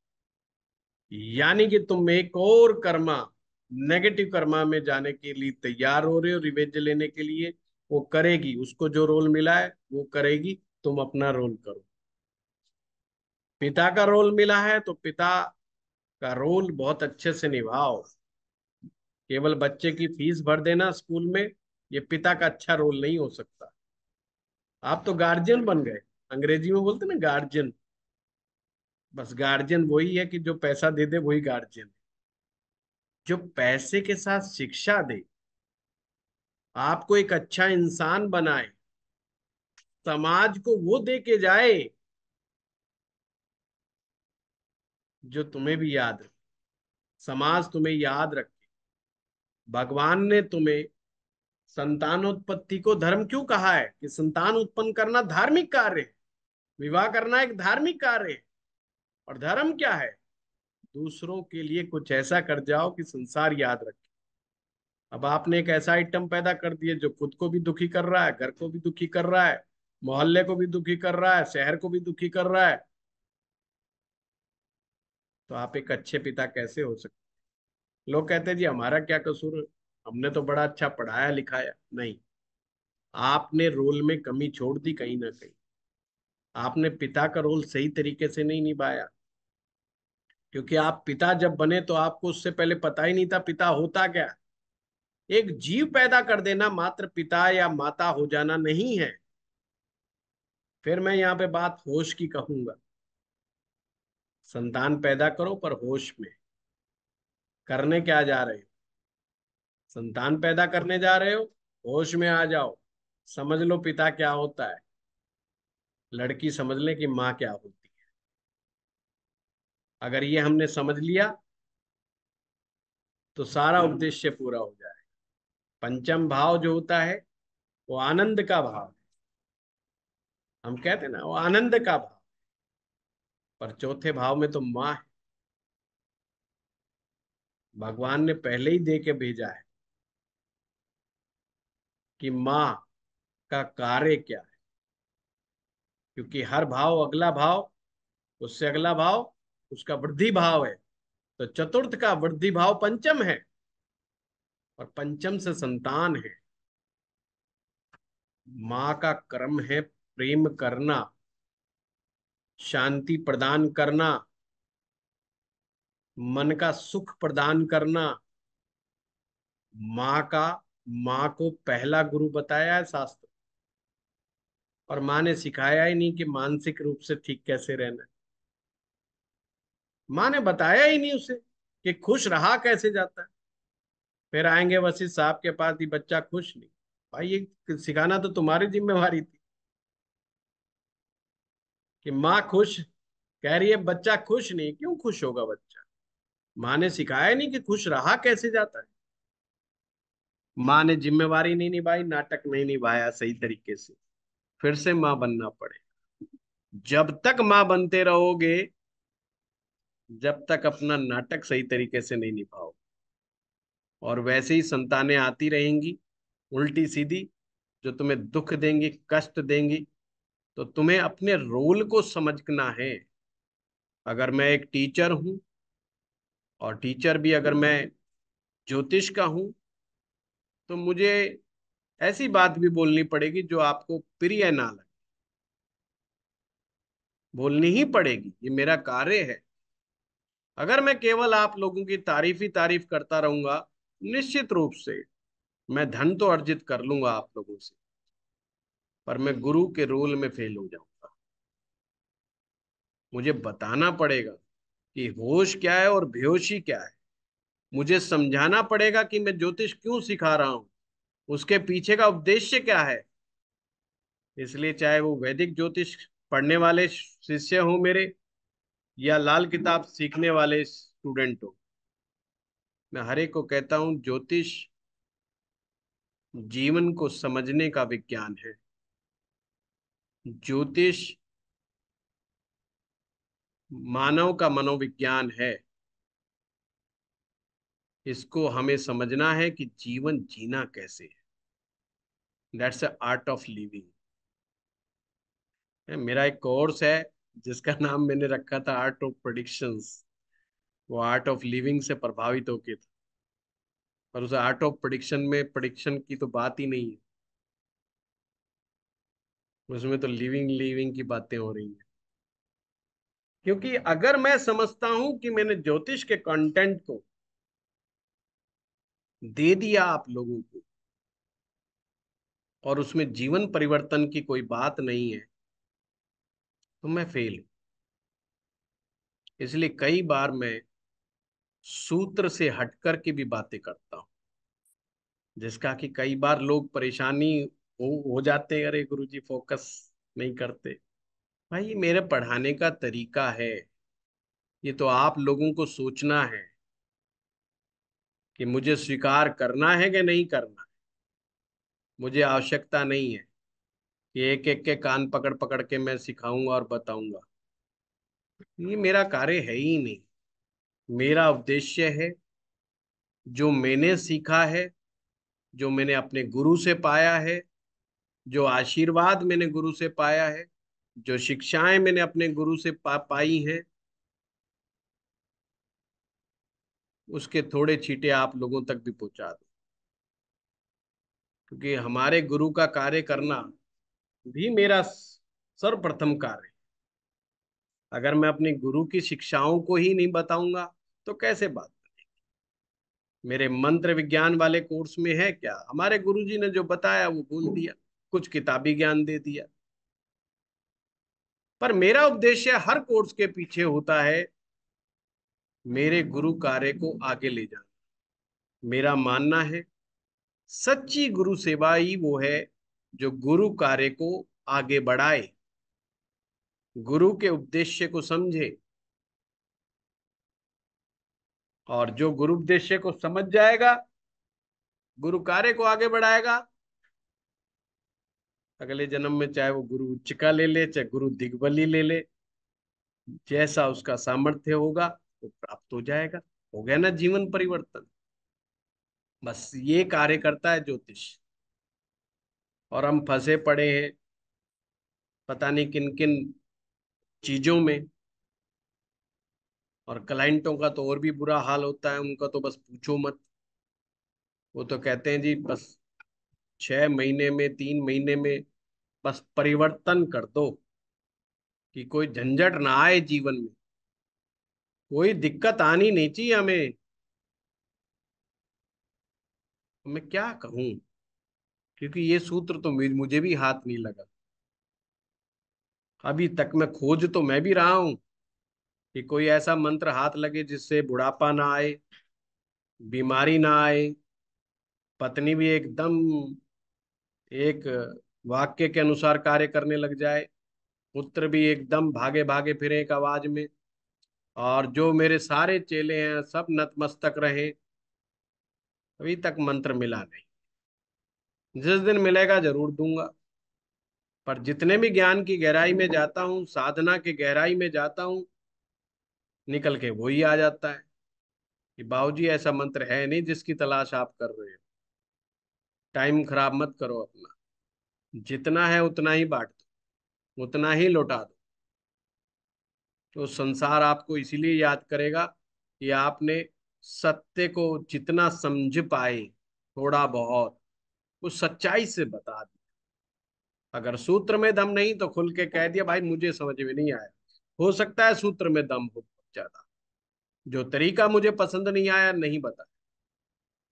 यानी कि तुम एक और कर्मा नेगेटिव कर्मा में जाने के लिए तैयार हो रहे हो रिवेंज लेने के लिए, वो करेगी, उसको जो रोल मिला है, वो करेगी, तुम अपना रोल करो। पिता का रोल मिला है तो पिता का रोल बहुत अच्छे से निभाओ। केवल बच्चे की फ़ीस भर देना स्कूल में, ये पिता का अच्छा रोल नहीं हो सकता। आप तो गार्जियन बन गए। अंग्रेज़ी में बोलते ना गार्जियन बस गार्जियन वही है कि जो पैसा दे दे, वही गार्जियन जो पैसे के साथ शिक्षा दे, आपको एक अच्छा इंसान बनाए, समाज को वो दे के जाए, जो तुम्हें भी याद रखे, समाज तुम्हें याद रखे। भगवान ने तुम्हें संतानोत्पत्ति को धर्म क्यों कहा है कि संतान उत्पन्न करना धार्मिक कार्य है? विवाह करना एक धार्मिक कार्य है। और धर्म क्या है? दूसरों के लिए कुछ ऐसा कर जाओ कि संसार याद रखे। अब आपने एक ऐसा आइटम पैदा कर दिया जो खुद को भी दुखी कर रहा है, घर को भी दुखी कर रहा है, मोहल्ले को भी दुखी कर रहा है, शहर को भी दुखी कर रहा है। तो आप एक अच्छे पिता कैसे हो सकते लोग कहते हैं, जी, हमारा क्या कसूर हमने तो बड़ा अच्छा पढ़ाया लिखाया। नहीं। आपने रोल में कमी छोड़ दी कहीं ना कहीं। आपने पिता का रोल सही तरीके से नहीं निभाया। क्योंकि आप पिता जब बने तो आपको उससे पहले पता ही नहीं था पिता होता क्या। एक जीव पैदा कर देना मात्र पिता या माता हो जाना नहीं है। फिर मैं यहाँ पे बात होश की कहूँगा। संतान पैदा करो पर होश में। करने क्या जा रहे हो? संतान पैदा करने जा रहे हो? होश में आ जाओ। समझ लो पिता क्या होता है। लड़की समझ ले कि माँ क्या होती है। अगर ये हमने समझ लिया तो सारा उद्देश्य पूरा हो जाए। पंचम भाव जो होता है वो आनंद का भाव है। हम कहते हैं ना वो आनंद का भाव पर चौथे भाव में तो माँ है। भगवान ने पहले ही दे के भेजा है कि माँ का कार्य क्या है? क्योंकि हर भाव अगला भाव, उससे अगला भाव, उसका वृद्धि भाव है। तो चतुर्थ का वृद्धि भाव पंचम है और पंचम से संतान है। माँ का कर्म है प्रेम करना, शांति प्रदान करना, मन का सुख प्रदान करना। माँ का, माँ को पहला गुरु बताया है शास्त्र और माँ ने सिखाया ही नहीं कि मानसिक रूप से ठीक कैसे रहना माँ ने बताया ही नहीं उसे कि खुश रहा कैसे जाता है। फिर आएँगे वशिष्ठ साहब के पास ही बच्चा खुश नहीं। भाई, ये सिखाना तो तुम्हारी जिम्मेवारी थी। कि माँ खुश, कह रही है, बच्चा खुश नहीं, क्यों खुश होगा बच्चा? माँ ने सिखाया नहीं कि खुश रहा कैसे जाता है। माँ ने जिम्मेवारी नहीं निभाई, नाटक नहीं निभाया सही तरीके से। फिर से माँ बनना पड़ेगा जब तक माँ बनते रहोगे, जब तक अपना नाटक सही तरीके से नहीं निभाओ और वैसे ही संतानें आती रहेंगी, उल्टी सीधी, जो तुम्हें दुख देंगी, कष्ट देंगी तो तुम्हें अपने रोल को समझना है। अगर मैं एक टीचर हूँ, और टीचर भी अगर मैं ज्योतिष का हूँ तो मुझे ऐसी बात भी बोलनी पड़ेगी जो आपको प्रिय ना लगे। बोलनी ही पड़ेगी, ये मेरा कार्य है। अगर मैं केवल आप लोगों की तारीफ़ ही तारीफ़ करता रहूँगा, निश्चित रूप से मैं धन तो अर्जित कर लूँगा आप लोगों से, पर मैं गुरु के रोल में फेल हो जाऊँगा। मुझे बताना पड़ेगा कि होश क्या है और बेहोशी क्या है। मुझे समझाना पड़ेगा कि मैं ज्योतिष क्यों सिखा रहा हूँ। उसके पीछे का उद्देश्य क्या है? इसलिए चाहे वो वैदिक ज्योतिष पढ़ने वाले शिष्य हो मेरे, या लाल किताब सीखने वाले स्टूडेंट हो। मैं हर एक को कहता हूँ, ज्योतिष जीवन को समझने का विज्ञान है। ज्योतिष मानव का मनोविज्ञान है। इसको हमें समझना है कि जीवन जीना कैसे है। That's a Art of Living मेरा एक कोर्स है, जिसका नाम मैंने रखा था आर्ट ऑफ़ प्रोडिक्शंस वो आर्ट ऑफ़ लिविंग से प्रभावित होके था। पर उस आर्ट ऑफ़ प्रोडिक्शन में प्रोडिक्शन की तो बात ही नहीं है। उसमें तो लिविंग लिविंग की बातें हो रही हैं। क्योंकि अगर मैं समझता हूँ कि मैंने ज्योतिष के कंटेंट को दे दिया आप लोगों को। और उसमें जीवन परिवर्तन की कोई बात नहीं है तो मैं फेल हूँ। इसलिए कई बार मैं सूत्र से हटकर के भी बातें करता हूँ जिसका कि कई बार लोग परेशानी हो, हो जाते हैं अरे गुरुजी फोकस नहीं करते। भाई ये मेरे पढ़ाने का तरीका है। ये तो आप लोगों को सोचना है। कि मुझे स्वीकार करना है कि नहीं करना है? मुझे आवश्यकता नहीं है कि एक एक के कान पकड़ पकड़ के मैं सिखाऊँगा और बताऊँगा। ये मेरा कार्य है ही नहीं। मेरा उद्देश्य है जो मैंने सीखा है, जो मैंने अपने गुरु से पाया है, जो आशीर्वाद मैंने गुरु से पाया है, जो शिक्षाएँ मैंने अपने गुरु से पा, पाई हैं उसके थोड़े छीटे आप लोगों तक भी पहुँचा दो। क्योंकि हमारे गुरु का कार्य करना भी मेरा सर्वप्रथम कार्य अगर मैं अपने गुरु की शिक्षाओं को ही नहीं बताऊँगा तो कैसे बात करेंगे मेरे मंत्र विज्ञान वाले कोर्स में है क्या? हमारे गुरुजी ने जो बताया, वो बोल दिया, कुछ किताबी ज्ञान दे दिया। पर मेरा उद्देश्य हर कोर्स के पीछे होता है मेरे गुरु कार्य को आगे ले जाना। मेरा मानना है, सच्ची गुरु सेवा ही वो है जो गुरु कार्य को आगे बढ़ाए, गुरु के उपदेश्य को समझे और जो गुरु उपदेश्य को समझ जाएगा, गुरु कार्य को आगे बढ़ाएगा। अगले जन्म में चाहे वो गुरु उच्चिका ले ले, चाहे गुरु दिग्बली ले ले, जैसा उसका सामर्थ्य होगा वो प्राप्त हो जाएगा। हो गया ना जीवन परिवर्तन। बस ये कार्य करता है ज्योतिष। और हम फंसे पड़े हैं पता नहीं किन किन चीज़ों में। और क्लाइंटों का तो और भी बुरा हाल होता है, उनका तो बस पूछो मत। वो तो कहते हैं जी, बस छह महीने में, तीन महीने में बस परिवर्तन कर दो कि कोई झंझट ना आए जीवन में। कोई दिक्कत आनी नहीं चाहिए हमें। मैं क्या कहूँ? क्योंकि ये सूत्र तो मुझे भी हाथ नहीं लगा। अभी तक मैं खोज तो मैं भी रहा हूँ कि कोई ऐसा मंत्र हाथ लगे जिससे बुढ़ापा ना आए, बीमारी ना आए, पत्नी भी एकदम एक वाक्य के अनुसार कार्य करने लग जाए, पुत्र भी एकदम भागे भागे फिरे एक आवाज़ में। और जो मेरे सारे चेले हैं, सब नतमस्तक रहे। अभी तक मंत्र मिला नहीं। जिस दिन मिलेगा ज़रूर दूँगा। पर जितने भी ज्ञान की गहराई में जाता हूँ, साधना की गहराई में जाता हूँ, निकल के वही आ जाता है कि बाबूजी, ऐसा मंत्र है नहीं जिसकी तलाश आप कर रहे हो। टाइम खराब मत करो अपना। जितना है उतना ही बांट दो, उतना ही लौटा दो। तो संसार आपको इसीलिए याद करेगा कि आपने सत्य को जितना समझ पाए थोड़ा बहुत उस सच्चाई से बता दिया। अगर सूत्र में दम नहीं तो खुल के कह दिया, भाई, मुझे समझ में नहीं आया। हो सकता है सूत्र में दम हो ज़्यादा। जो तरीका मुझे पसंद नहीं आया, नहीं बता।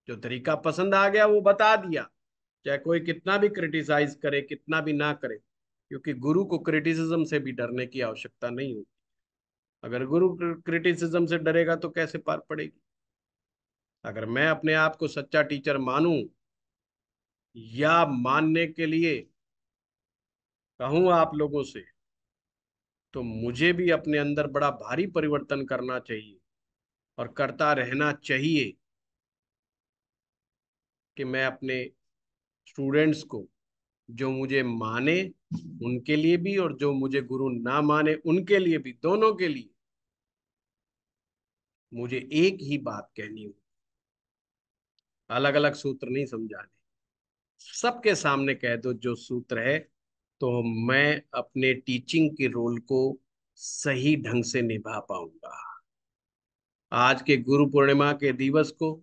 जो तरीका पसंद आ गया, वो बता दिया। चाहे कोई कितना भी क्रिटिसाइज करे, कितना भी ना करे, क्योंकि गुरु को क्रिटिसिज्म से भी डरने की आवश्यकता नहीं होती। अगर गुरु क्रिटिसिज्म से डरेगा तो कैसे पार पड़ेगी? अगर मैं अपने आप को सच्चा टीचर मानूं या मानने के लिए कहूँ आप लोगों से तो मुझे भी अपने अंदर बड़ा भारी परिवर्तन करना चाहिए और करता रहना चाहिए कि मैं अपने स्टूडेंट्स को जो मुझे माने उनके लिए भी और जो मुझे गुरु ना माने उनके लिए भी, दोनों के लिए मुझे एक ही बात कहनी हो। अलग अलग सूत्र नहीं समझाने। सबके सामने कह दो, जो सूत्र है तो मैं अपने टीचिंग के रोल को सही ढंग से निभा पाऊँगा। आज के गुरु पूर्णिमा के दिवस को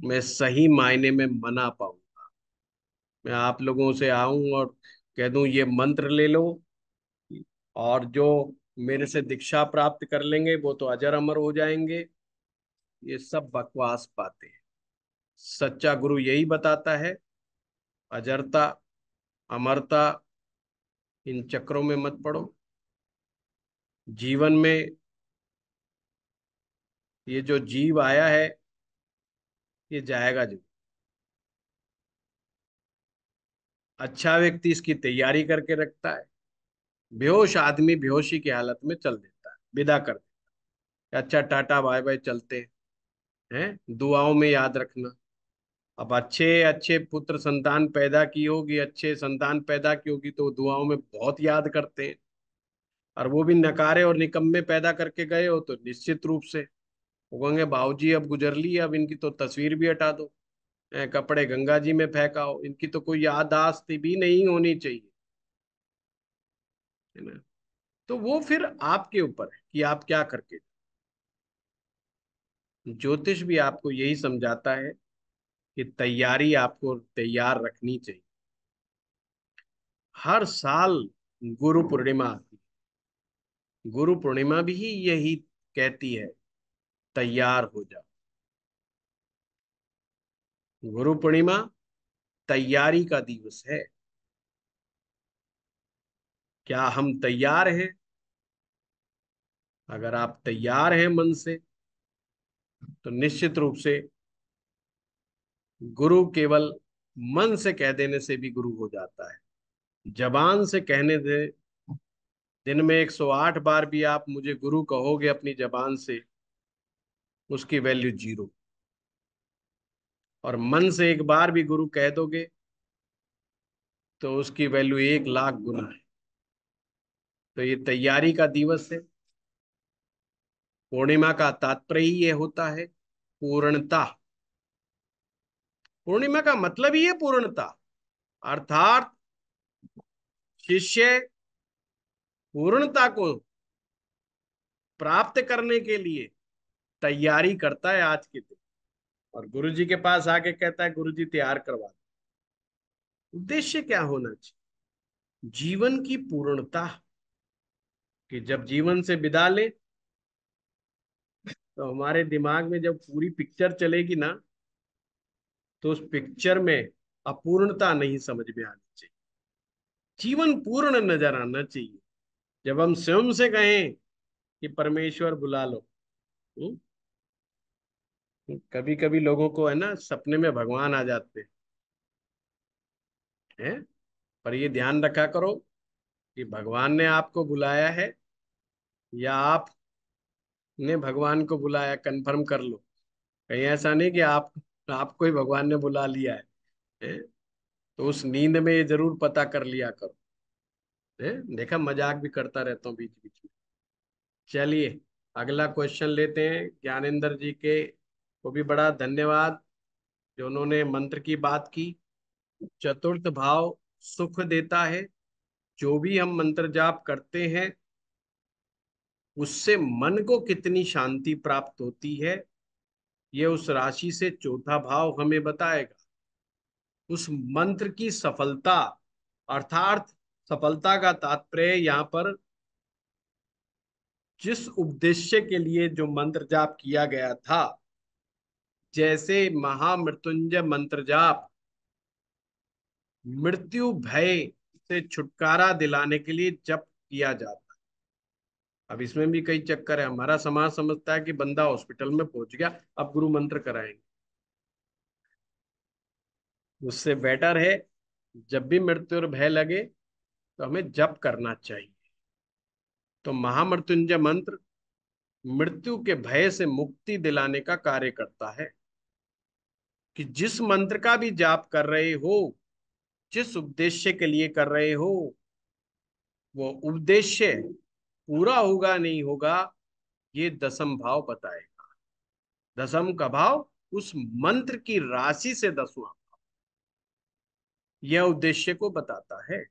मैं सही मायने में मना पाऊँगा। मैं आप लोगों से आऊँ और कह दूँ, ये मंत्र ले लो और जो मेरे से दीक्षा प्राप्त कर लेंगे, वो तो अजर अमर हो जाएँगे। ये सब बकवास बातें सच्चा गुरु यही बताता है, अजरता, अमरता, इन चक्रों में मत पड़ो। जीवन में ये जो जीव आया है, ये जाएगा जीव अच्छा व्यक्ति इसकी तैयारी करके रखता है। बेहोश आदमी बेहोशी की हालत में चल देता है, विदा कर देता है। अच्छा टाटा, बाय बाय, चलते हैं दुआओं में याद रखना। अब अच्छे अच्छे पुत्र संतान पैदा की होगी, अच्छे संतान पैदा की होगी तो दुआओं में बहुत याद करते हैं। और वो भी नकारे और निकम्मे पैदा करके गए हो तो निश्चित रूप से। वो कहेंगे बाबूजी अब गुजर ली अब इनकी तो तस्वीर भी हटा दो। कपड़े गंगा जी में फेंकाओ। इनकी तो कोई यादाश्त भी नहीं होनी चाहिए। है ना? तो वो फिर आपके ऊपर है कि आप क्या करके ज्योतिष भी आपको यही समझाता है कि तैयारी आपको तैयार रखनी चाहिए। हर साल गुरु पूर्णिमा आती है। गुरु पूर्णिमा भी यही कहती है, तैयार हो जाओ। गुरु पूर्णिमा तैयारी का दिवस है। क्या हम तैयार हैं? अगर आप तैयार हैं मन से तो निश्चित रूप से गुरु केवल मन से कह देने से भी गुरु हो जाता है। जबान से कहने दे, दिन में 108 बार भी आप मुझे गुरु कहोगे अपनी जबान से, उसकी वैल्यू ज़ीरो। और मन से एक बार भी गुरु कह दोगे तो उसकी वैल्यू एक लाख गुना है। तो ये तैयारी का दिवस है। पूर्णिमा का तात्पर्य ये होता है, पूर्णता। पूर्णिमा का मतलब ही है पूर्णता। अर्थात शिष्य पूर्णता को प्राप्त करने के लिए तैयारी करता है आज के दिन। और गुरु जी के पास आके कहता है गुरु जी तैयार करवा उद्देश्य क्या होना चाहिए? जीवन की पूर्णता। कि जब जीवन से विदा ले तो हमारे दिमाग में जब पूरी पिक्चर चलेगी ना तो उस पिक्चर में अपूर्णता नहीं समझ में आनी चाहिए। जीवन पूर्ण नज़र आना चाहिए। जब हम स्वयं से कहें कि परमेश्वर बुला लो हम्म? कभी कभी लोगों को है ना, सपने में भगवान आ जाते हैं? पर ये ध्यान रखा करो कि भगवान ने आपको बुलाया है या आप ने भगवान को बुलाया कंफर्म कर लो कहीं ऐसा नहीं कि आप, आपको ही भगवान ने बुला लिया है? तो उस नींद में ये ज़रूर पता कर लिया करो, है? देखा, मज़ाक भी करता रहता हूँ बीच बीच में चलिए, अगला क्वेश्चन लेते हैं ज्ञानेन्द्र जी के को भी बड़ा धन्यवाद, जो उन्होंने मंत्र की बात की चतुर्थ भाव सुख देता है जो भी हम मंत्र जाप करते हैं, उससे मन को कितनी शांति प्राप्त होती है यह उस राशि से चौथा भाव हमें बताएगा। उस मंत्र की सफलता, अर्थात सफलता का तात्पर्य यहाँ पर, जिस उद्देश्य के लिए जो मंत्र जाप किया गया था, जैसे महामृत्युंजय मंत्र जाप, मृत्यु भय से छुटकारा दिलाने के लिए जप किया जाता है। अब इसमें भी कई चक्कर है। हमारा समाज समझता है कि बंदा हॉस्पिटल में पहुँच गया, अब गुरु मंत्र कराएँगे। उससे बेटर है, जब भी मृत्यु और भय लगे तो हमें जप करना चाहिए। तो महामृत्युंजय मंत्र मृत्यु के भय से मुक्ति दिलाने का कार्य करता है कि जिस मंत्र का भी जाप कर रहे हो जिस उपदेश्य के लिए कर रहे हो, वो उद्देश्य पूरा होगा नहीं होगा, ये दसम भाव बताएगा। दसम का भाव उस मंत्र की राशि से दसवां भाव। यह उद्देश्य को बताता है।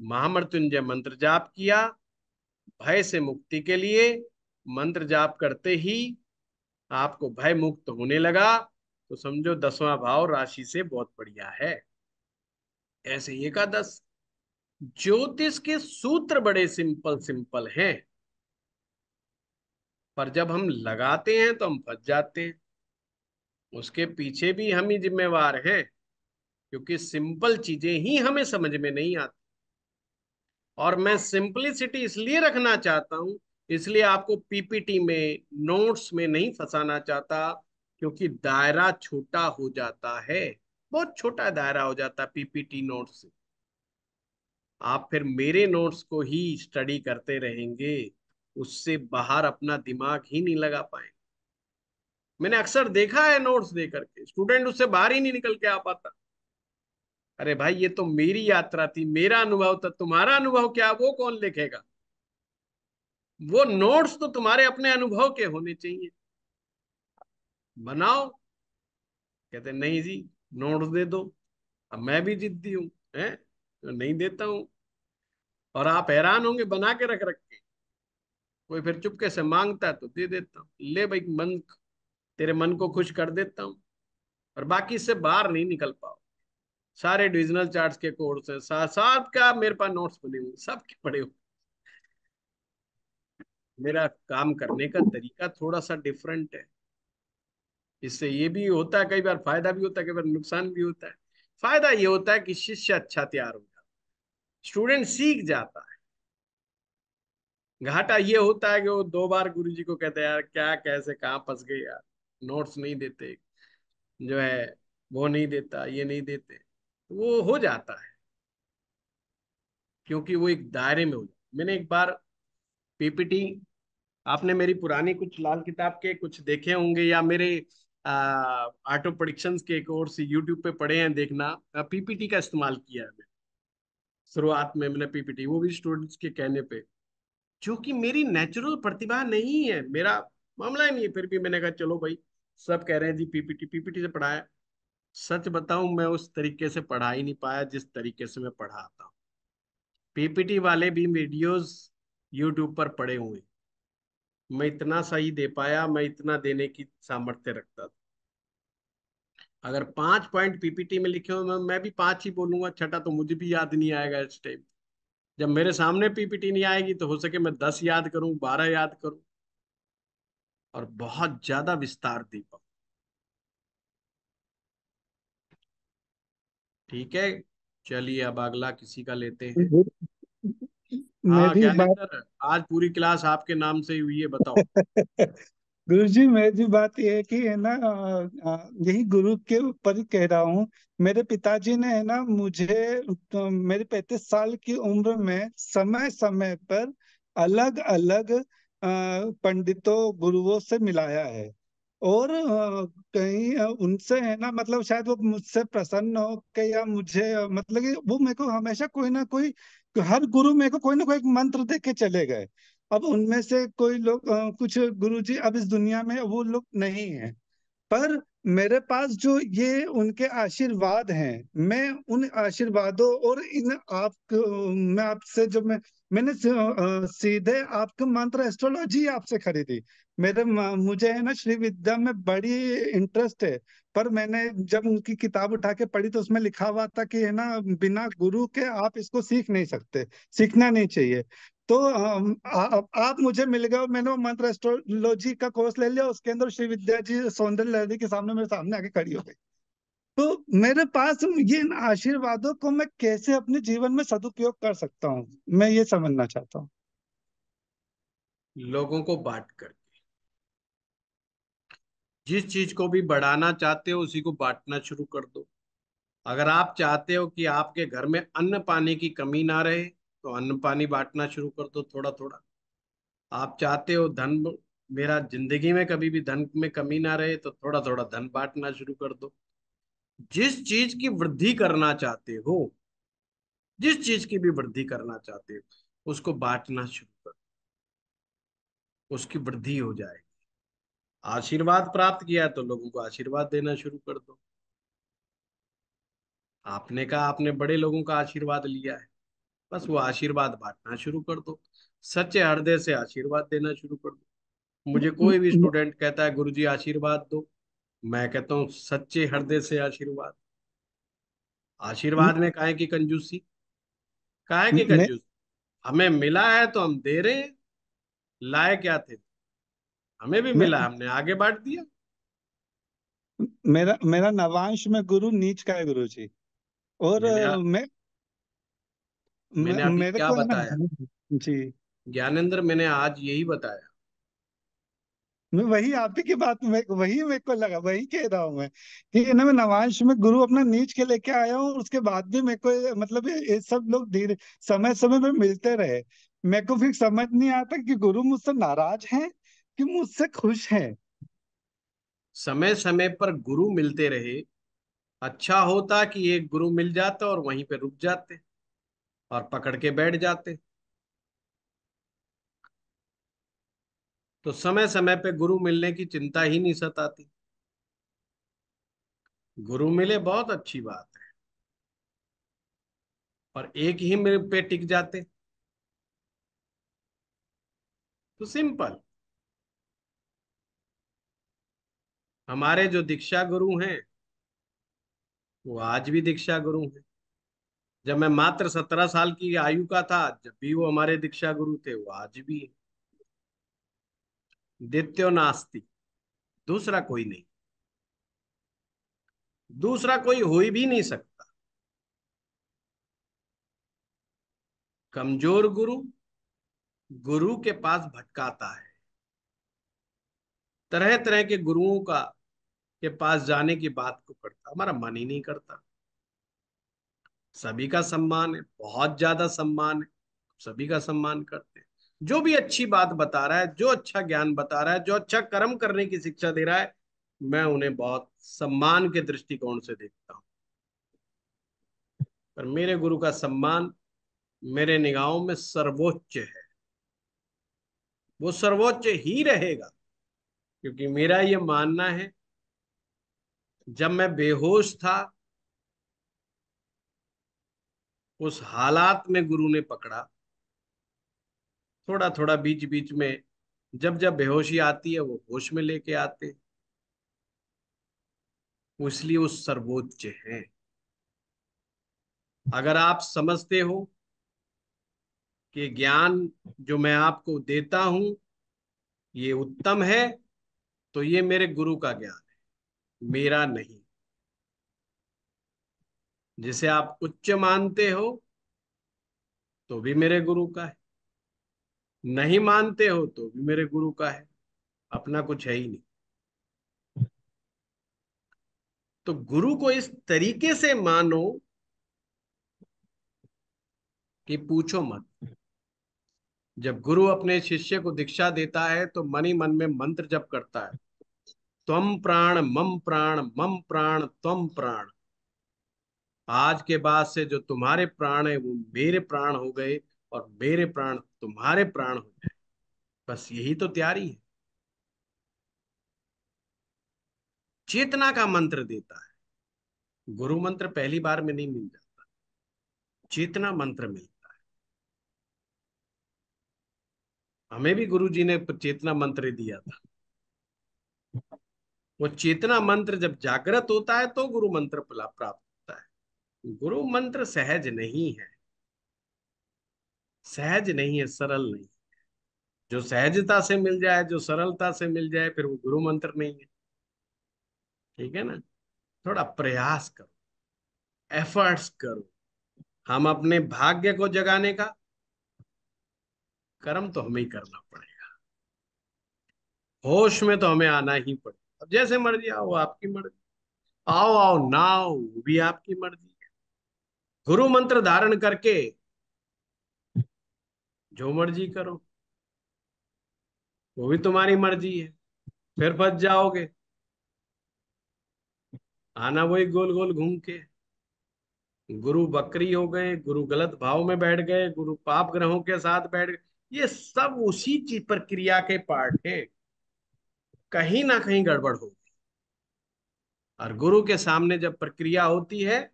महामृत्युंजय मंत्र जाप किया, भय से मुक्ति के लिए मंत्र जाप करते ही आपको भय मुक्त होने लगा। तो समझो दसवां भाव राशि से बहुत बढ़िया है। ऐसे एकादश। ज्योतिष के सूत्र बड़े सिंपल सिंपल हैं। पर जब हम लगाते हैं तो हम फंस जाते हैं। उसके पीछे भी हम ही जिम्मेवार हैं, क्योंकि सिंपल चीज़ें ही हमें समझ में नहीं आती। और मैं सिंपलिसिटी इसलिए रखना चाहता हूँ, इसलिए आपको पीपीटी में, नोट्स में नहीं फंसाना चाहता, क्योंकि दायरा छोटा हो जाता है। बहुत छोटा दायरा हो जाता है पीपीटी नोट्स से। आप फिर मेरे नोट्स को ही स्टडी करते रहेंगे, उससे बाहर अपना दिमाग ही नहीं लगा पाएँगे। मैंने अक्सर देखा है नोट्स दे करके स्टूडेंट उससे बाहर ही नहीं निकल के आ पाता। अरे भाई, ये तो मेरी यात्रा थी, मेरा अनुभव था, तुम्हारा अनुभव क्या, वो कौन लिखेगा? वो नोट्स तो तुम्हारे अपने अनुभव के होने चाहिए। बनाओ। कहते, नहीं जी नोट्स दे दो। अब मैं भी जिद्दी हूँ, है? तो नहीं देता हूँ। और आप हैरान होंगे, बना के रख रख के। कोई फिर चुपके से माँगता है तो दे देता हूँ। ले भाई, मन तेरे मन को खुश कर देता हूँ। और बाकी इससे बाहर नहीं निकल पाओ। सारे डिविजनल चार्ट्स के कोर्स है। साथ साथ का मेरे पास नोट्स बने हुए सब के पड़े हुए मेरा काम करने का तरीका थोड़ा सा डिफरेंट है। इससे ये भी होता है, कई बार फ़ायदा भी होता है, कई बार नुकसान भी होता है। फ़ायदा ये होता है कि शिष्य अच्छा तैयार हो जाता है, स्टूडेंट सीख जाता है। घाटा ये होता है कि वो दो बार गुरु जी को कहते हैं, यार, क्या, कैसे, कहाँ फंस गए यार? नोट्स नहीं देते, जो है, वो नहीं देता, ये नहीं देते। वो हो जाता है। क्योंकि वो एक दायरे में हो जाता मैंने एक बार पीपीटी, आपने मेरी पुरानी कुछ लाल किताब के कुछ देखे होंगे या मेरे ऑटो प्रोडिक्शन के कोर्स यूट्यूब पे पढ़े हैं देखना। पीपीटी का इस्तेमाल किया है। मैंने शुरुआत में मैंने पीपीटी वो भी स्टूडेंट्स के कहने पे। जो कि मेरी नेचुरल प्रतिभा नहीं है, मेरा मामला ही नहीं है। फिर भी मैंने कहा, चलो भाई, सब कह रहे हैं जी पीपीटी पीपीटी से पढ़ाया सच बताऊँ, मैं उस तरीके से पढ़ा ही नहीं पाया जिस तरीके से मैं पढ़ाता हूँ। पीपीटी वाले भी वीडियोस यूट्यूब पर पड़े हुए मैं इतना सही दे पाया, मैं इतना देने की सामर्थ्य रखता था। अगर पाँच पॉइंट पीपीटी में लिखे हो, मैं मैं भी पाँच ही बोलूँगा, छठा तो मुझे भी याद नहीं आएगा इस टाइम जब मेरे सामने पीपीटी नहीं आएगी तो हो सके मैं दस याद करूँ, बारह याद करूँ, और बहुत ज़्यादा विस्तार दे पाऊँ। ठीक है? चलिए, अब अगला किसी का लेते हैं। <laughs> हाँ ज्ञानेंद्र आज पूरी क्लास आपके नाम से ही हुई है बताओ। <laughs> गुरु जी मेरी बात ये है कि है ना यही गुरु के ऊपर ही कह रहा हूँ। मेरे पिताजी ने है ना मुझे तो मेरे पैंतीस साल की उम्र में समय समय पर अलग अलग पंडितों गुरुओं से मिलाया है। और कहीं उनसे है ना मतलब शायद वो मुझसे प्रसन्न हो के या मुझे मतलब कि वो मेरे को हमेशा कोई ना कोई हर गुरु मेरे को कोई ना कोई एक मंत्र दे के चले गए। अब उनमें से कोई लोग कुछ गुरुजी अब इस दुनिया में वो लोग नहीं है। पर मेरे पास जो ये उनके आशीर्वाद हैं, मैं उन आशीर्वादों और इन आप, मैं आपसे जो मैं, मैंने सीधे आपके मंत्र एस्ट्रोलॉजी आपसे खरीदी। मेरे मुझे है ना श्री विद्या में बड़ी इंटरेस्ट है। पर मैंने जब उनकी किताब उठा के पढ़ी तो उसमें लिखा हुआ था कि है ना बिना गुरु के आप इसको सीख नहीं सकते सीखना नहीं चाहिए। तो आ, आप मुझे मिल गए मैंने वो मंत्र एस्ट्रोलॉजी का कोर्स ले लिया उसके अंदर श्री विद्या जी सौंदर्य लहरी के सामने मेरे सामने आके खड़ी हो गई। तो मेरे पास ये इन आशीर्वादों को मैं कैसे अपने जीवन में सदुपयोग कर सकता हूँ? मैं ये समझना चाहता हूँ। लोगों को बांट कर। जिस चीज़ को भी बढ़ाना चाहते हो, उसी को बांटना शुरू कर दो। अगर आप चाहते हो कि आपके घर में अन्न पानी की कमी ना रहे तो अन्न पानी बांटना शुरू कर दो थोड़ा थोड़ा आप चाहते हो धन मेरा ज़िंदगी में कभी भी धन में कमी ना रहे तो थोड़ा थोड़ा धन बांटना शुरू कर दो। जिस चीज़ की वृद्धि करना चाहते हो, जिस चीज़ की भी वृद्धि करना चाहते हो, उसको बांटना शुरू कर उसकी वृद्धि हो जाएगी आशीर्वाद प्राप्त किया तो लोगों को आशीर्वाद देना शुरू कर दो। आपने कहा आपने बड़े लोगों का आशीर्वाद लिया है बस वो आशीर्वाद बांटना शुरू कर दो। सच्चे हृदय से आशीर्वाद देना शुरू कर दो। मुझे कोई भी स्टूडेंट कहता है गुरुजी आशीर्वाद दो। मैं कहता हूँ सच्चे हृदय से आशीर्वाद। आशीर्वाद में काहे की कंजूसी? काहे की कंजूसी? हमें मिला है तो हम दे रहे हैं। लाए क्या थे? हमें भी मिला हमने आगे बांट दिया। मेरा मेरा नवांश में गुरु नीच का है गुरु जी और मैं मैंने अभी क्या बताया? जी। ज्ञानेंद्र मैंने आज यही बताया। मैं वही आप ही की बात में वही मेरे को लगा वही कह रहा हूँ मैं कि ना मैं नवांश में गुरु अपना नीच के लेके आया हूँ उसके बाद भी मेरे को मतलब ये सब लोग धीरे समय समय में मिलते रहे। मेरे को फिर समझ नहीं आता कि गुरु मुझसे नाराज़ हैं। कि मुझसे खुश है। समय समय पर गुरु मिलते रहे। अच्छा होता कि एक गुरु मिल जाता और वहीं पे रुक जाते और पकड़ के बैठ जाते। तो समय समय पे गुरु मिलने की चिंता ही नहीं सताती। गुरु मिले बहुत अच्छी बात है। और एक ही पे टिक जाते। तो सिंपल। हमारे जो दीक्षा गुरु हैं, वो आज भी दीक्षा गुरु हैं। जब मैं मात्र सत्रह साल की आयु का था, जब भी वो हमारे दीक्षा गुरु थे, वो आज भी दित्यो नास्ति दूसरा कोई नहीं। दूसरा कोई हो ही भी नहीं सकता। कमज़ोर गुरु गुरु के पास भटकाता है। तरह तरह के गुरुओं का के पास जाने की बात को करता, हमारा मन ही नहीं करता। सभी का सम्मान है, बहुत ज़्यादा सम्मान है, सभी का सम्मान करते हैं। जो भी अच्छी बात बता रहा है, जो अच्छा ज्ञान बता रहा है, जो अच्छा कर्म करने की शिक्षा दे रहा है, मैं उन्हें बहुत सम्मान के दृष्टिकोण से देखता हूँ। पर मेरे गुरु का सम्मान मेरे निगाहों में सर्वोच्च है। वो सर्वोच्च ही रहेगा, क्योंकि मेरा ये मानना है जब मैं बेहोश था, उस हालात में गुरु ने पकड़ा। थोड़ा थोड़ा बीच बीच में जब जब बेहोशी आती है, वो होश में लेके आते। इसलिए वो सर्वोच्च है। अगर आप समझते हो कि ज्ञान जो मैं आपको देता हूँ, ये उत्तम है तो ये मेरे गुरु का ज्ञान। मेरा नहीं। जिसे आप उच्च मानते हो तो भी मेरे गुरु का है। नहीं मानते हो तो भी मेरे गुरु का है। अपना कुछ है ही नहीं। तो गुरु को इस तरीके से मानो कि पूछो मत। जब गुरु अपने शिष्य को दीक्षा देता है तो मन ही मन में मंत्र जप करता है। त्वम प्राण, मम प्राण मम प्राण त्वम प्राण। आज के बाद से जो तुम्हारे प्राण है, वो मेरे प्राण हो गए और मेरे प्राण तुम्हारे प्राण हो जाए बस यही तो तैयारी है। चेतना का मंत्र देता है। गुरु मंत्र पहली बार में नहीं मिल जाता। चेतना मंत्र मिलता है। हमें भी गुरु जी ने चेतना मंत्र दिया था। वो चेतना मंत्र जब जागृत होता है तो गुरु मंत्र प्राप्त होता है। गुरु मंत्र सहज नहीं है। सहज नहीं है, सरल नहीं है। जो सहजता से मिल जाए, जो सरलता से मिल जाए, फिर वो गुरु मंत्र नहीं है। ठीक है ना? थोड़ा प्रयास करो। एफर्ट्स करो। हम अपने भाग्य को जगाने का कर्म तो हमें ही करना पड़ेगा। होश में तो हमें आना ही पड़ेगा। अब जैसे मर्ज़ी आओ, आपकी मर्ज़ी। आओ आओ ना आओ वो भी आपकी मर्ज़ी है। गुरु मंत्र धारण करके जो मर्ज़ी करो, वो भी तुम्हारी मर्ज़ी है। फिर फंस जाओगे। आना वही गोल गोल घूम के। गुरु बकरी हो गए, गुरु गलत भाव में बैठ गए, गुरु पाप ग्रहों के साथ बैठ गए। ये सब उसी चीज़ प्रक्रिया के पार्ट है। कहीं ना कहीं गड़बड़ होगी। और गुरु के सामने जब प्रक्रिया होती है,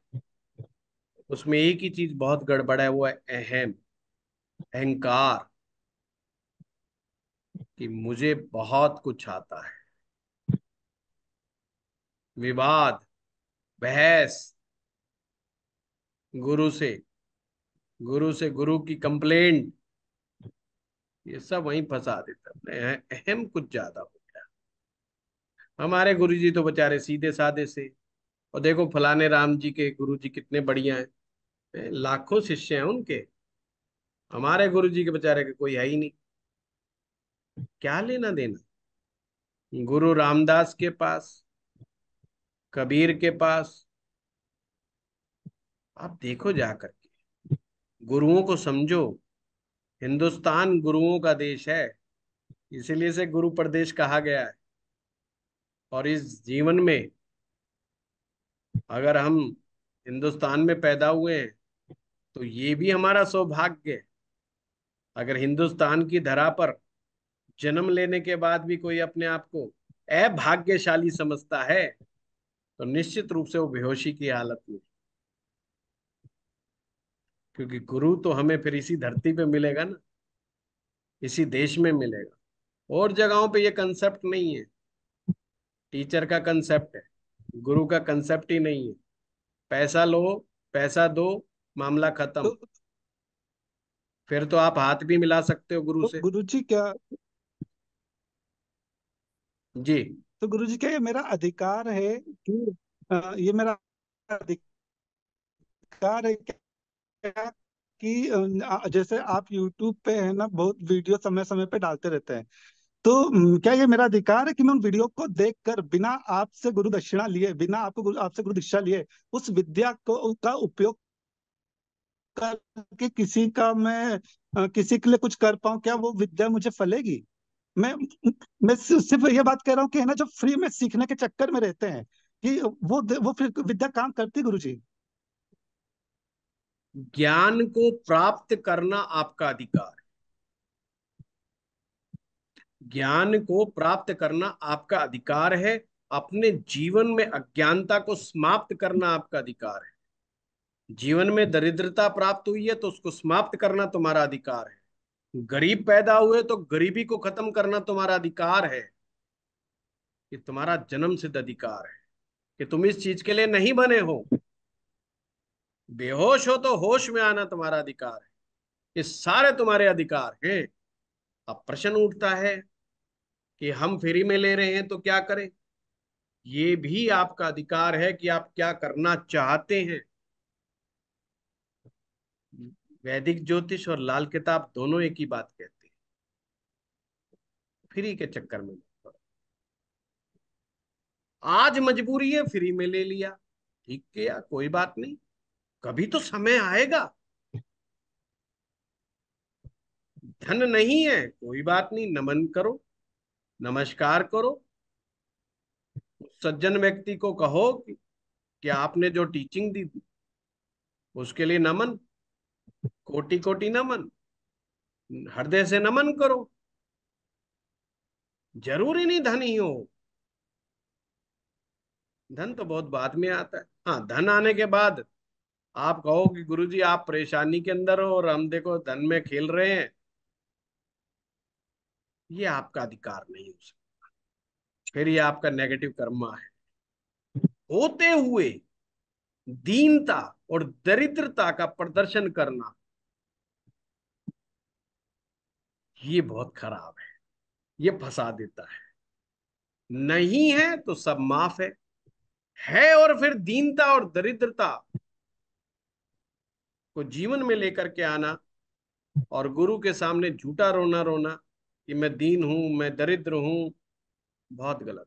उसमें एक ही चीज़ बहुत गड़बड़ है, वो है अहम, अहंकार, कि मुझे बहुत कुछ आता है। विवाद, बहस, गुरु से गुरु से गुरु की कंप्लेंट, ये सब वहीं फंसा देता है। अहम कुछ ज़्यादा हो हमारे गुरु जी तो बेचारे सीधे साधे से। और देखो फलाने राम जी के गुरु जी कितने बढ़िया हैं। लाखों शिष्य हैं उनके। हमारे गुरु जी के बेचारे के कोई है ही नहीं। क्या लेना देना? गुरु रामदास के पास, कबीर के पास। आप देखो जा करके। गुरुओं को समझो। हिंदुस्तान गुरुओं का देश है। इसीलिए से गुरु प्रदेश कहा गया है। और इस जीवन में अगर हम हिंदुस्तान में पैदा हुए हैं तो ये भी हमारा सौभाग्य है। अगर हिंदुस्तान की धरा पर जन्म लेने के बाद भी कोई अपने आप को अभाग्यशाली समझता है तो निश्चित रूप से वो बेहोशी की हालत में क्योंकि गुरु तो हमें फिर इसी धरती पे मिलेगा ना, इसी देश में मिलेगा। और जगहों पे ये कंसेप्ट नहीं है। टीचर का कंसेप्ट है गुरु का कंसेप्ट ही नहीं है। पैसा लो पैसा दो मामला खत्म। तो, फिर तो आप हाथ भी मिला सकते हो गुरु तो से। गुरु जी क्या जी। तो गुरु जी क्या ये मेरा अधिकार है कि आ, ये मेरा अधिकार है क्या कि जैसे आप यूट्यूब पे है ना बहुत वीडियो समय समय पे डालते रहते हैं। तो क्या ये मेरा अधिकार है कि मैं उन वीडियो को देखकर बिना आपसे गुरु दक्षिणा लिए, बिना आपको आपसे गुरु दीक्षा लिए, उस विद्या को, का उपयोग करके किसी का मैं किसी के लिए कुछ कर पाऊँ, क्या वो विद्या मुझे फलेगी? मैं मैं सिर्फ़ ये बात कह रहा हूँ कि है ना, जो फ्री में सीखने के चक्कर में रहते हैं, कि वो वो फिर विद्या काम करती गुरु जी ज्ञान को प्राप्त करना आपका अधिकार। ज्ञान को प्राप्त करना आपका अधिकार है, अपने जीवन में अज्ञानता को समाप्त करना आपका अधिकार है। जीवन में दरिद्रता प्राप्त हुई है तो उसको समाप्त करना तुम्हारा अधिकार है। गरीब पैदा हुए तो गरीबी को खत्म करना तुम्हारा अधिकार है। ये तुम्हारा जन्म सिद्ध अधिकार है कि तुम इस चीज़ के लिए नहीं बने हो। बेहोश हो तो होश में आना तुम्हारा अधिकार है। ये सारे तुम्हारे अधिकार हैं। अब प्रश्न उठता है कि हम फ्री में ले रहे हैं तो क्या करें? ये भी आपका अधिकार है कि आप क्या करना चाहते हैं। वैदिक, ज्योतिष और लाल किताब दोनों एक ही बात कहते हैं। फ्री के चक्कर में आज मजबूरी है, फ्री में ले लिया। ठीक किया, कोई बात नहीं। कभी तो समय आएगा। धन नहीं है कोई बात नहीं नमन करो नमस्कार करो। सज्जन व्यक्ति को कहो कि, कि आपने जो टीचिंग दी थी उसके लिए नमन कोटि कोटि नमन हृदय से नमन करो। ज़रूरी नहीं धन ही हो। धन तो बहुत बाद में आता है। हाँ धन आने के बाद आप कहो कि गुरुजी आप परेशानी के अंदर हो और हम देखो धन में खेल रहे हैं। ये आपका अधिकार नहीं हो सकता। फिर ये आपका नेगेटिव कर्मा है। होते हुए दीनता और दरिद्रता का प्रदर्शन करना ये बहुत खराब है। ये फंसा देता है। नहीं है तो सब माफ़ है। है और फिर दीनता और दरिद्रता को जीवन में लेकर के आना और गुरु के सामने झूठा रोना रोना कि मैं दीन हूँ, मैं दरिद्र हूँ, बहुत गलत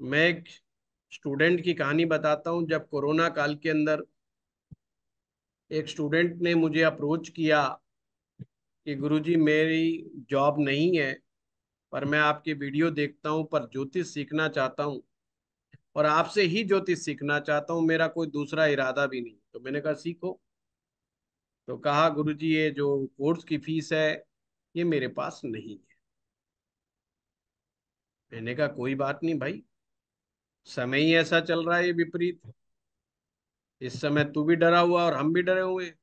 है। मैं एक स्टूडेंट की कहानी बताता हूँ, जब कोरोना काल के अंदर एक स्टूडेंट ने मुझे अप्रोच किया कि गुरुजी मेरी जॉब नहीं है, पर मैं आपकी वीडियो देखता हूँ, पर ज्योतिष सीखना चाहता हूँ, और आपसे ही ज्योतिष सीखना चाहता हूँ, मेरा कोई दूसरा इरादा भी नहीं। तो मैंने कहा, सीखो। तो कहा, गुरुजी, ये जो कोर्स की फ़ीस है ये मेरे पास नहीं है। मैंने कहा कोई बात नहीं भाई। समय ही ऐसा चल रहा है ये विपरीत। इस समय तू भी डरा हुआ और हम भी डरे हुए।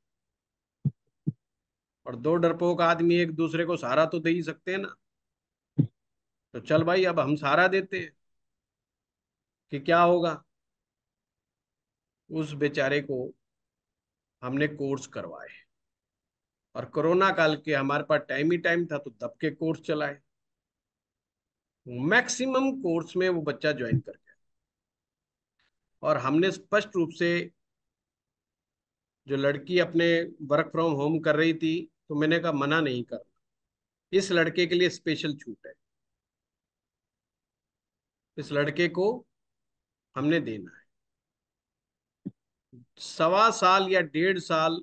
और दो डरपोक आदमी एक दूसरे को सहारा तो दे ही सकते हैं ना। तो चल भाई, अब हम सहारा देते हैं। कि क्या होगा? उस बेचारे को हमने कोर्स करवाए। और कोरोना काल के हमारे पास टाइम ही टाइम था तो दब के कोर्स चलाए। मैक्सिमम कोर्स में वो बच्चा ज्वाइन कर गया। और हमने स्पष्ट रूप से जो लड़की अपने वर्क फ्रॉम होम कर रही थी तो मैंने कहा, मना नहीं करना। इस लड़के के लिए स्पेशल छूट है। इस लड़के को हमने देना है। सवा साल या डेढ़ साल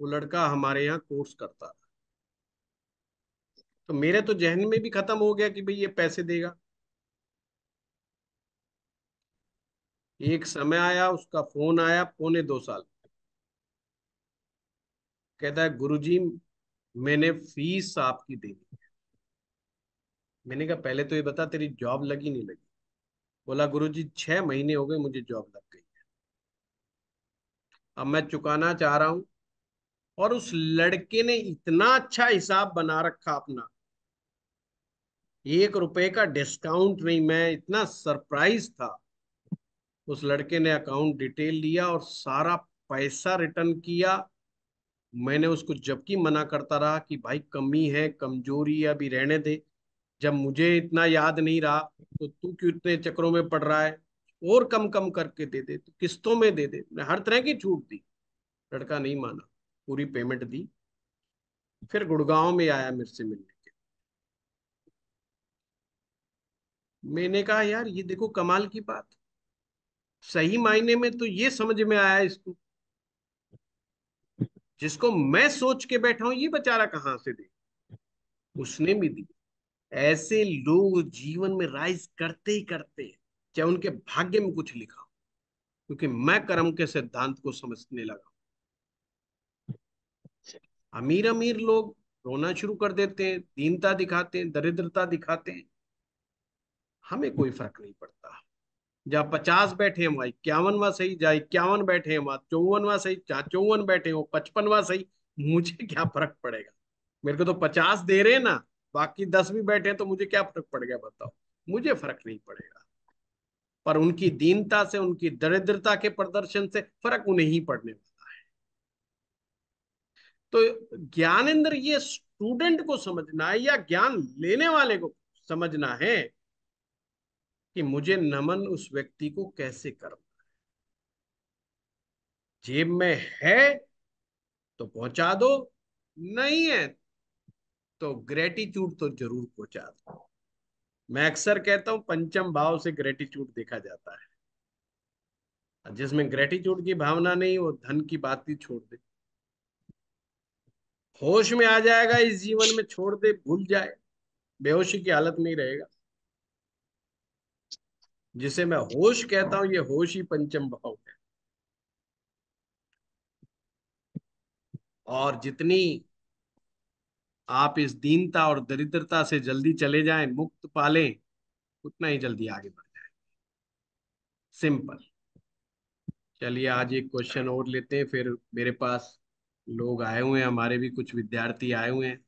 वो लड़का हमारे यहाँ कोर्स करता था। तो मेरे तो जहन में भी खत्म हो गया कि भाई ये पैसे देगा। एक समय आया, उसका फ़ोन आया, पौने दो साल। कहता है, गुरुजी, मैंने फ़ीस आपकी देनी है। मैंने कहा, पहले तो ये बता, तेरी जॉब लगी नहीं लगी? बोला, गुरुजी, छह महीने हो गए, मुझे जॉब लग गई है। अब मैं चुकाना चाह रहा हूँ और उस लड़के ने इतना अच्छा हिसाब बना रखा अपना। एक रुपए का डिस्काउंट नहीं, मैं इतना सरप्राइज़ था। उस लड़के ने अकाउंट डिटेल लिया और सारा पैसा रिटर्न किया। मैंने उसको जबकि मना करता रहा कि भाई कमी है, कमज़ोरी है, अभी रहने दे। जब मुझे इतना याद नहीं रहा तो तू क्यों इतने चक्रों में पड़ रहा है? और कम कम करके दे दे तो किस्तों में दे दे। मैं हर तरह की छूट दी। लड़का नहीं माना। पूरी पेमेंट दी, फिर गुड़गांव में आया मेरे से मिलने के। मैंने कहा, यार, ये देखो कमाल की बात। सही मायने में तो ये समझ में आया इसको। जिसको मैं सोच के बैठा हूँ, ये बेचारा कहाँ से दे उसने भी दी। ऐसे लोग जीवन में राइज करते ही करते हैं, चाहे उनके भाग्य में कुछ लिखा हो, क्योंकि मैं कर्म के सिद्धांत को समझने लगा। अमीर अमीर लोग रोना शुरू कर देते हैं, दीनता दिखाते हैं, दरिद्रता दिखाते हैं। हमें कोई फ़र्क नहीं पड़ता। जहाँ पचास बैठे हैं वहाँ इक्यावनवा सही, जहाँ इक्यावन बैठे हैं वहाँ चौवनवा सही, जहाँ चौवन बैठे हो पचपनवा सही, मुझे क्या फ़र्क पड़ेगा? मेरे को तो पचास दे रहे हैं ना, बाकी दस भी बैठे हैं तो मुझे क्या फ़र्क पड़ गया बताओ? मुझे फ़र्क नहीं पड़ेगा। पर उनकी दीनता से, उनकी दरिद्रता के प्रदर्शन से फ़र्क उन्हें ही पड़ने वाला तो ज्ञानेन्द्र ये स्टूडेंट को समझना है या ज्ञान लेने वाले को समझना है कि मुझे नमन उस व्यक्ति को कैसे करना है? जेब में है तो पहुँचा दो, नहीं है तो ग्रेटिट्यूड तो ज़रूर पहुँचा दो। मैं अक्सर कहता हूँ, पंचम भाव से ग्रेटिट्यूड देखा जाता है। जिसमें ग्रेटिट्यूड की भावना नहीं, वो धन की बात ही छोड़ दे। होश में आ जाएगा, इस जीवन में छोड़ दे, भूल जाए। बेहोशी की हालत में ही रहेगा। जिसे मैं होश कहता हूँ, ये होश ही पंचम भाव है। और जितनी आप इस दीनता और दरिद्रता से जल्दी चले जाएँ, मुक्त पालें, उतना ही जल्दी आगे बढ़ जाए। सिंपल। चलिए, आज एक क्वेश्चन और लेते हैं, फिर मेरे पास लोग आए हुए हैं हमारे भी कुछ विद्यार्थी आए हुए हैं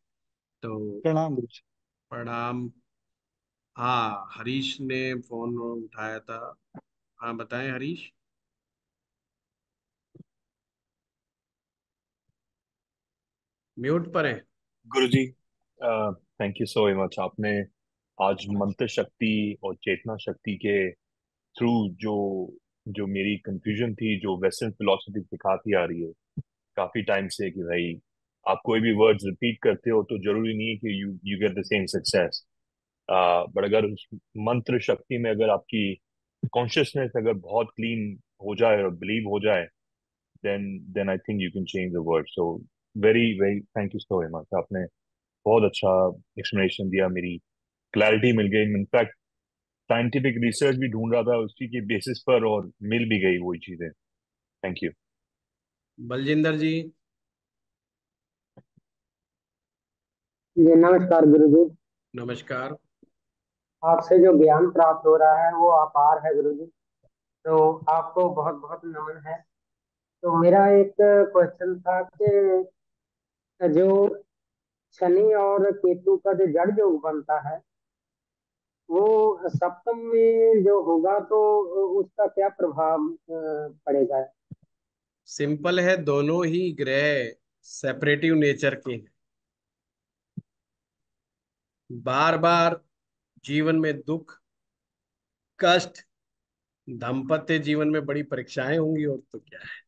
तो प्रणाम प्रणाम। हाँ हरीश ने फ़ोन उठाया था। हाँ बताएँ हरीश। म्यूट पर है। गुरुजी थैंक यू सो मच आपने आज मंत्र शक्ति और चेतना शक्ति के थ्रू जो जो मेरी कंफ्यूजन थी जो वेस्टर्न फिलोसफी सिखाती आ रही है काफ़ी टाइम से कि भाई, आप कोई भी वर्ड्स रिपीट करते हो तो ज़रूरी नहीं है कि you you get the same success but अगर उस मंत्र शक्ति में अगर आपकी कॉन्शियसनेस अगर बहुत क्लीन हो जाए और बिलीव हो जाए then then I think you can change the word so very very thank you so much आपने बहुत अच्छा एक्सप्लेनेशन दिया, मेरी क्लैरिटी मिल गई। इनफैक्ट साइंटिफिक रिसर्च भी ढूंढ रहा था उसी के बेसिस पर और मिल भी गई वही चीज़ें। Thank you Baljinder ji. जी नमस्कार गुरु जी नमस्कार। आपसे जो ज्ञान प्राप्त हो रहा है वो अपार है गुरु जी तो आपको बहुत बहुत नमन है। तो मेरा एक क्वेश्चन था कि जो शनि और केतु का जो जड़ योग बनता है वो सप्तम में जो होगा तो उसका क्या प्रभाव पड़ेगा? सिंपल है दोनों ही ग्रह सेपरेटिव नेचर के हैं। बार बार जीवन में दुख कष्ट दाम्पत्य जीवन में बड़ी परीक्षाएँ होंगी और तो क्या है।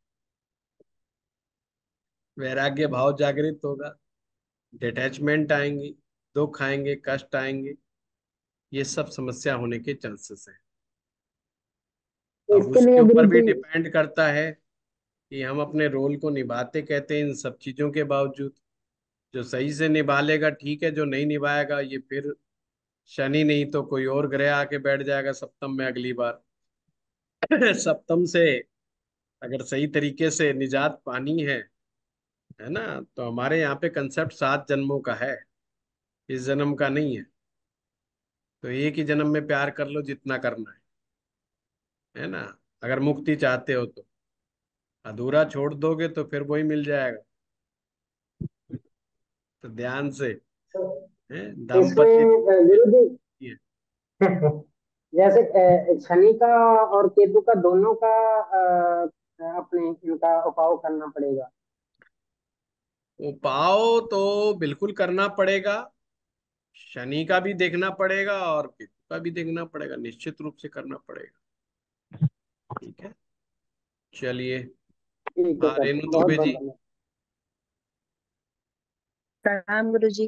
वैराग्य भाव जागृत होगा डिटैचमेंट आएँगी दुख आएँगे कष्ट आएँगे ये सब समस्या होने के चांसेस हैं। अब उसके ऊपर भी डिपेंड करता है कि हम अपने रोल को निभाते कहते हैं इन सब चीज़ों के बावजूद। जो सही से निभा लेगा ठीक है, जो नहीं निभाएगा, ये फिर शनि नहीं तो कोई और ग्रह आके बैठ जाएगा सप्तम में अगली बार। <clears throat> सप्तम से अगर सही तरीके से निजात पानी है है ना तो हमारे यहाँ पे कंसेप्ट सात जन्मों का है। इस जन्म का नहीं है। तो एक ही जन्म में प्यार कर लो जितना करना है। है ना? अगर मुक्ति चाहते हो तो। अधूरा छोड़ दोगे तो फिर वही मिल जाएगा। तो ध्यान से दाम्पत्य <laughs> जैसे शनि का और केतु का दोनों का अपने इनका उपाव करना पड़ेगा। उपाव तो बिल्कुल करना पड़ेगा। शनि का भी देखना पड़ेगा और केतु का भी देखना पड़ेगा निश्चित रूप से करना पड़ेगा। ठीक है? चलिए। रेणु दुबे जी। प्रणाम गुरु जी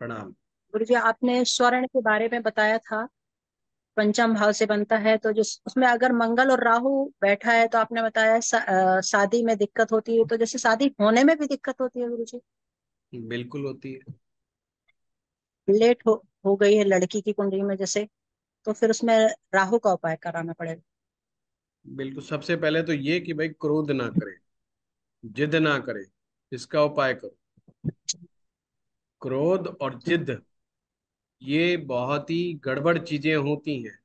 प्रणाम। गुरु जी आपने स्वर्ण के बारे में बताया था पंचम भाव से बनता है तो जिस उसमें अगर मंगल और राहु बैठा है तो आपने बताया सा, शादी में दिक्कत होती है तो जैसे शादी होने में भी दिक्कत होती है गुरु जी बिल्कुल होती है। लेट हो हो गई है लड़की की कुंडली में जैसे तो फिर उसमें राहु का उपाय कराना पड़ेगा। बिल्कुल सबसे पहले तो ये कि भाई क्रोध ना करे जिद ना करे इसका उपाय करो। क्रोध और जिद ये बहुत ही गड़बड़ चीज़ें होती हैं।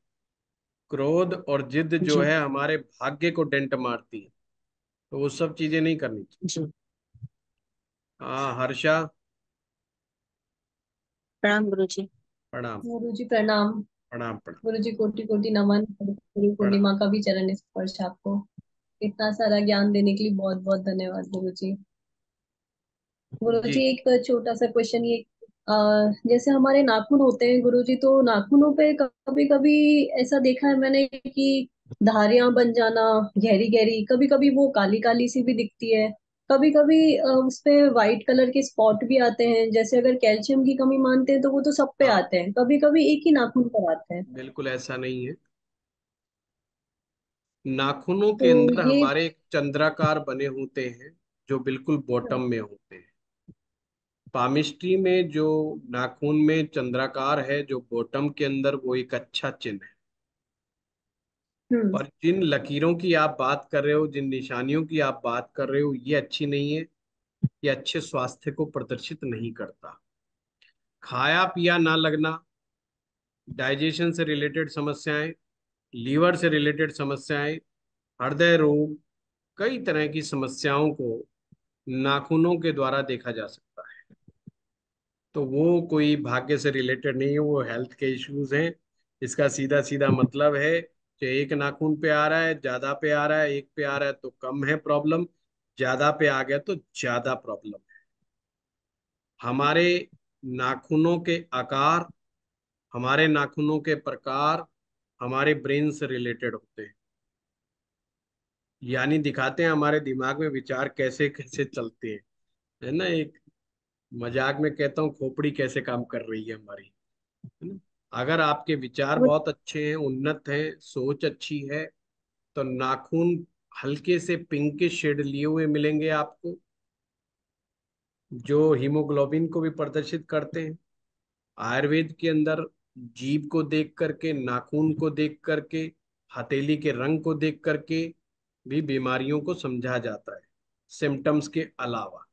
क्रोध और जिद जो है हमारे भाग्य को डेंट मारती है तो वो सब चीज़ें नहीं करनी चाहिए। हाँ हर्षा। प्रणाम गुरु जी प्रणाम। गुरु जी प्रणाम। प्रणाम प्रणाम गुरु जी कोटि कोटि नमन गुरु पूर्णिमा का भी चरण स्पर्श आपको। इतना सारा ज्ञान देने के लिए बहुत बहुत धन्यवाद गुरु जी। गुरु जी। जी एक छोटा सा क्वेश्चन ये अ, जैसे हमारे नाखून होते हैं गुरु जी तो नाखूनों पे कभी कभी ऐसा देखा है मैंने कि धारियाँ बन जाना गहरी गहरी कभी कभी वो काली काली सी भी दिखती है। कभी कभी उस पे व्हाइट कलर के स्पॉट भी आते हैं जैसे अगर कैल्शियम की कमी मानते हैं तो वो तो सब पे हाँ। आते हैं। कभी कभी एक ही नाखून पर आते हैं। बिल्कुल ऐसा नहीं है। नाखूनों के तो अंदर ये हमारे एक चंद्राकार बने होते हैं जो बिल्कुल बॉटम में होते हैं। पामिस्ट्री में जो नाखून में चंद्राकार है जो बॉटम के अंदर वो एक अच्छा चिन्ह है। और जिन लकीरों की आप बात कर रहे हो, जिन निशानियों की आप बात कर रहे हो, ये अच्छी नहीं है। ये अच्छे स्वास्थ्य को प्रदर्शित नहीं करता। खाया पिया ना लगना, डाइजेशन से रिलेटेड समस्याएँ, लीवर से रिलेटेड समस्याएँ, हृदय रोग, कई तरह की समस्याओं को नाखूनों के द्वारा देखा जा सकता है। तो वो कोई भाग्य से रिलेटेड नहीं है, वो हेल्थ के इश्यूज़ हैं। इसका सीधा सीधा मतलब है कि एक नाखून पे आ रहा है, ज़्यादा पे आ रहा है, एक पे आ रहा है तो कम है प्रॉब्लम, ज़्यादा पे आ गया तो ज़्यादा प्रॉब्लम है। हमारे नाखूनों के आकार, हमारे नाखूनों के प्रकार हमारे ब्रेन से रिलेटेड होते हैं। यानी दिखाते हैं हमारे दिमाग में विचार कैसे कैसे चलते हैं। है ना, एक मज़ाक में कहता हूँ, खोपड़ी कैसे काम कर रही है हमारी। है ना? अगर आपके विचार बहुत अच्छे हैं उन्नत हैं सोच अच्छी है तो नाखून हल्के से पिंक के शेड लिए हुए मिलेंगे आपको जो हीमोग्लोबिन को भी प्रदर्शित करते हैं। आयुर्वेद के अंदर जीभ को देख करके नाखून को देख करके हथेली के रंग को देख करके भी बीमारियों को समझा जाता है सिम्टम्स के अलावा।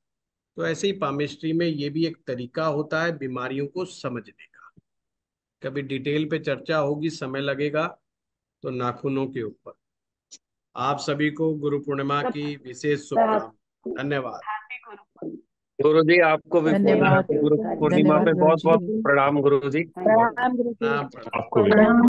तो ऐसे ही पामिस्ट्री में ये भी एक तरीका होता है बीमारियों को समझने कभी डिटेल पे चर्चा होगी समय लगेगा तो नाखूनों के ऊपर। आप सभी को गुरु पूर्णिमा की विशेष शुभकामना धन्यवाद। गुरु जी आपको भी पूर्णिमा गुरु पूर्णिमा पे बहुत बहुत प्रणाम गुरु जी आपको प्रणाम।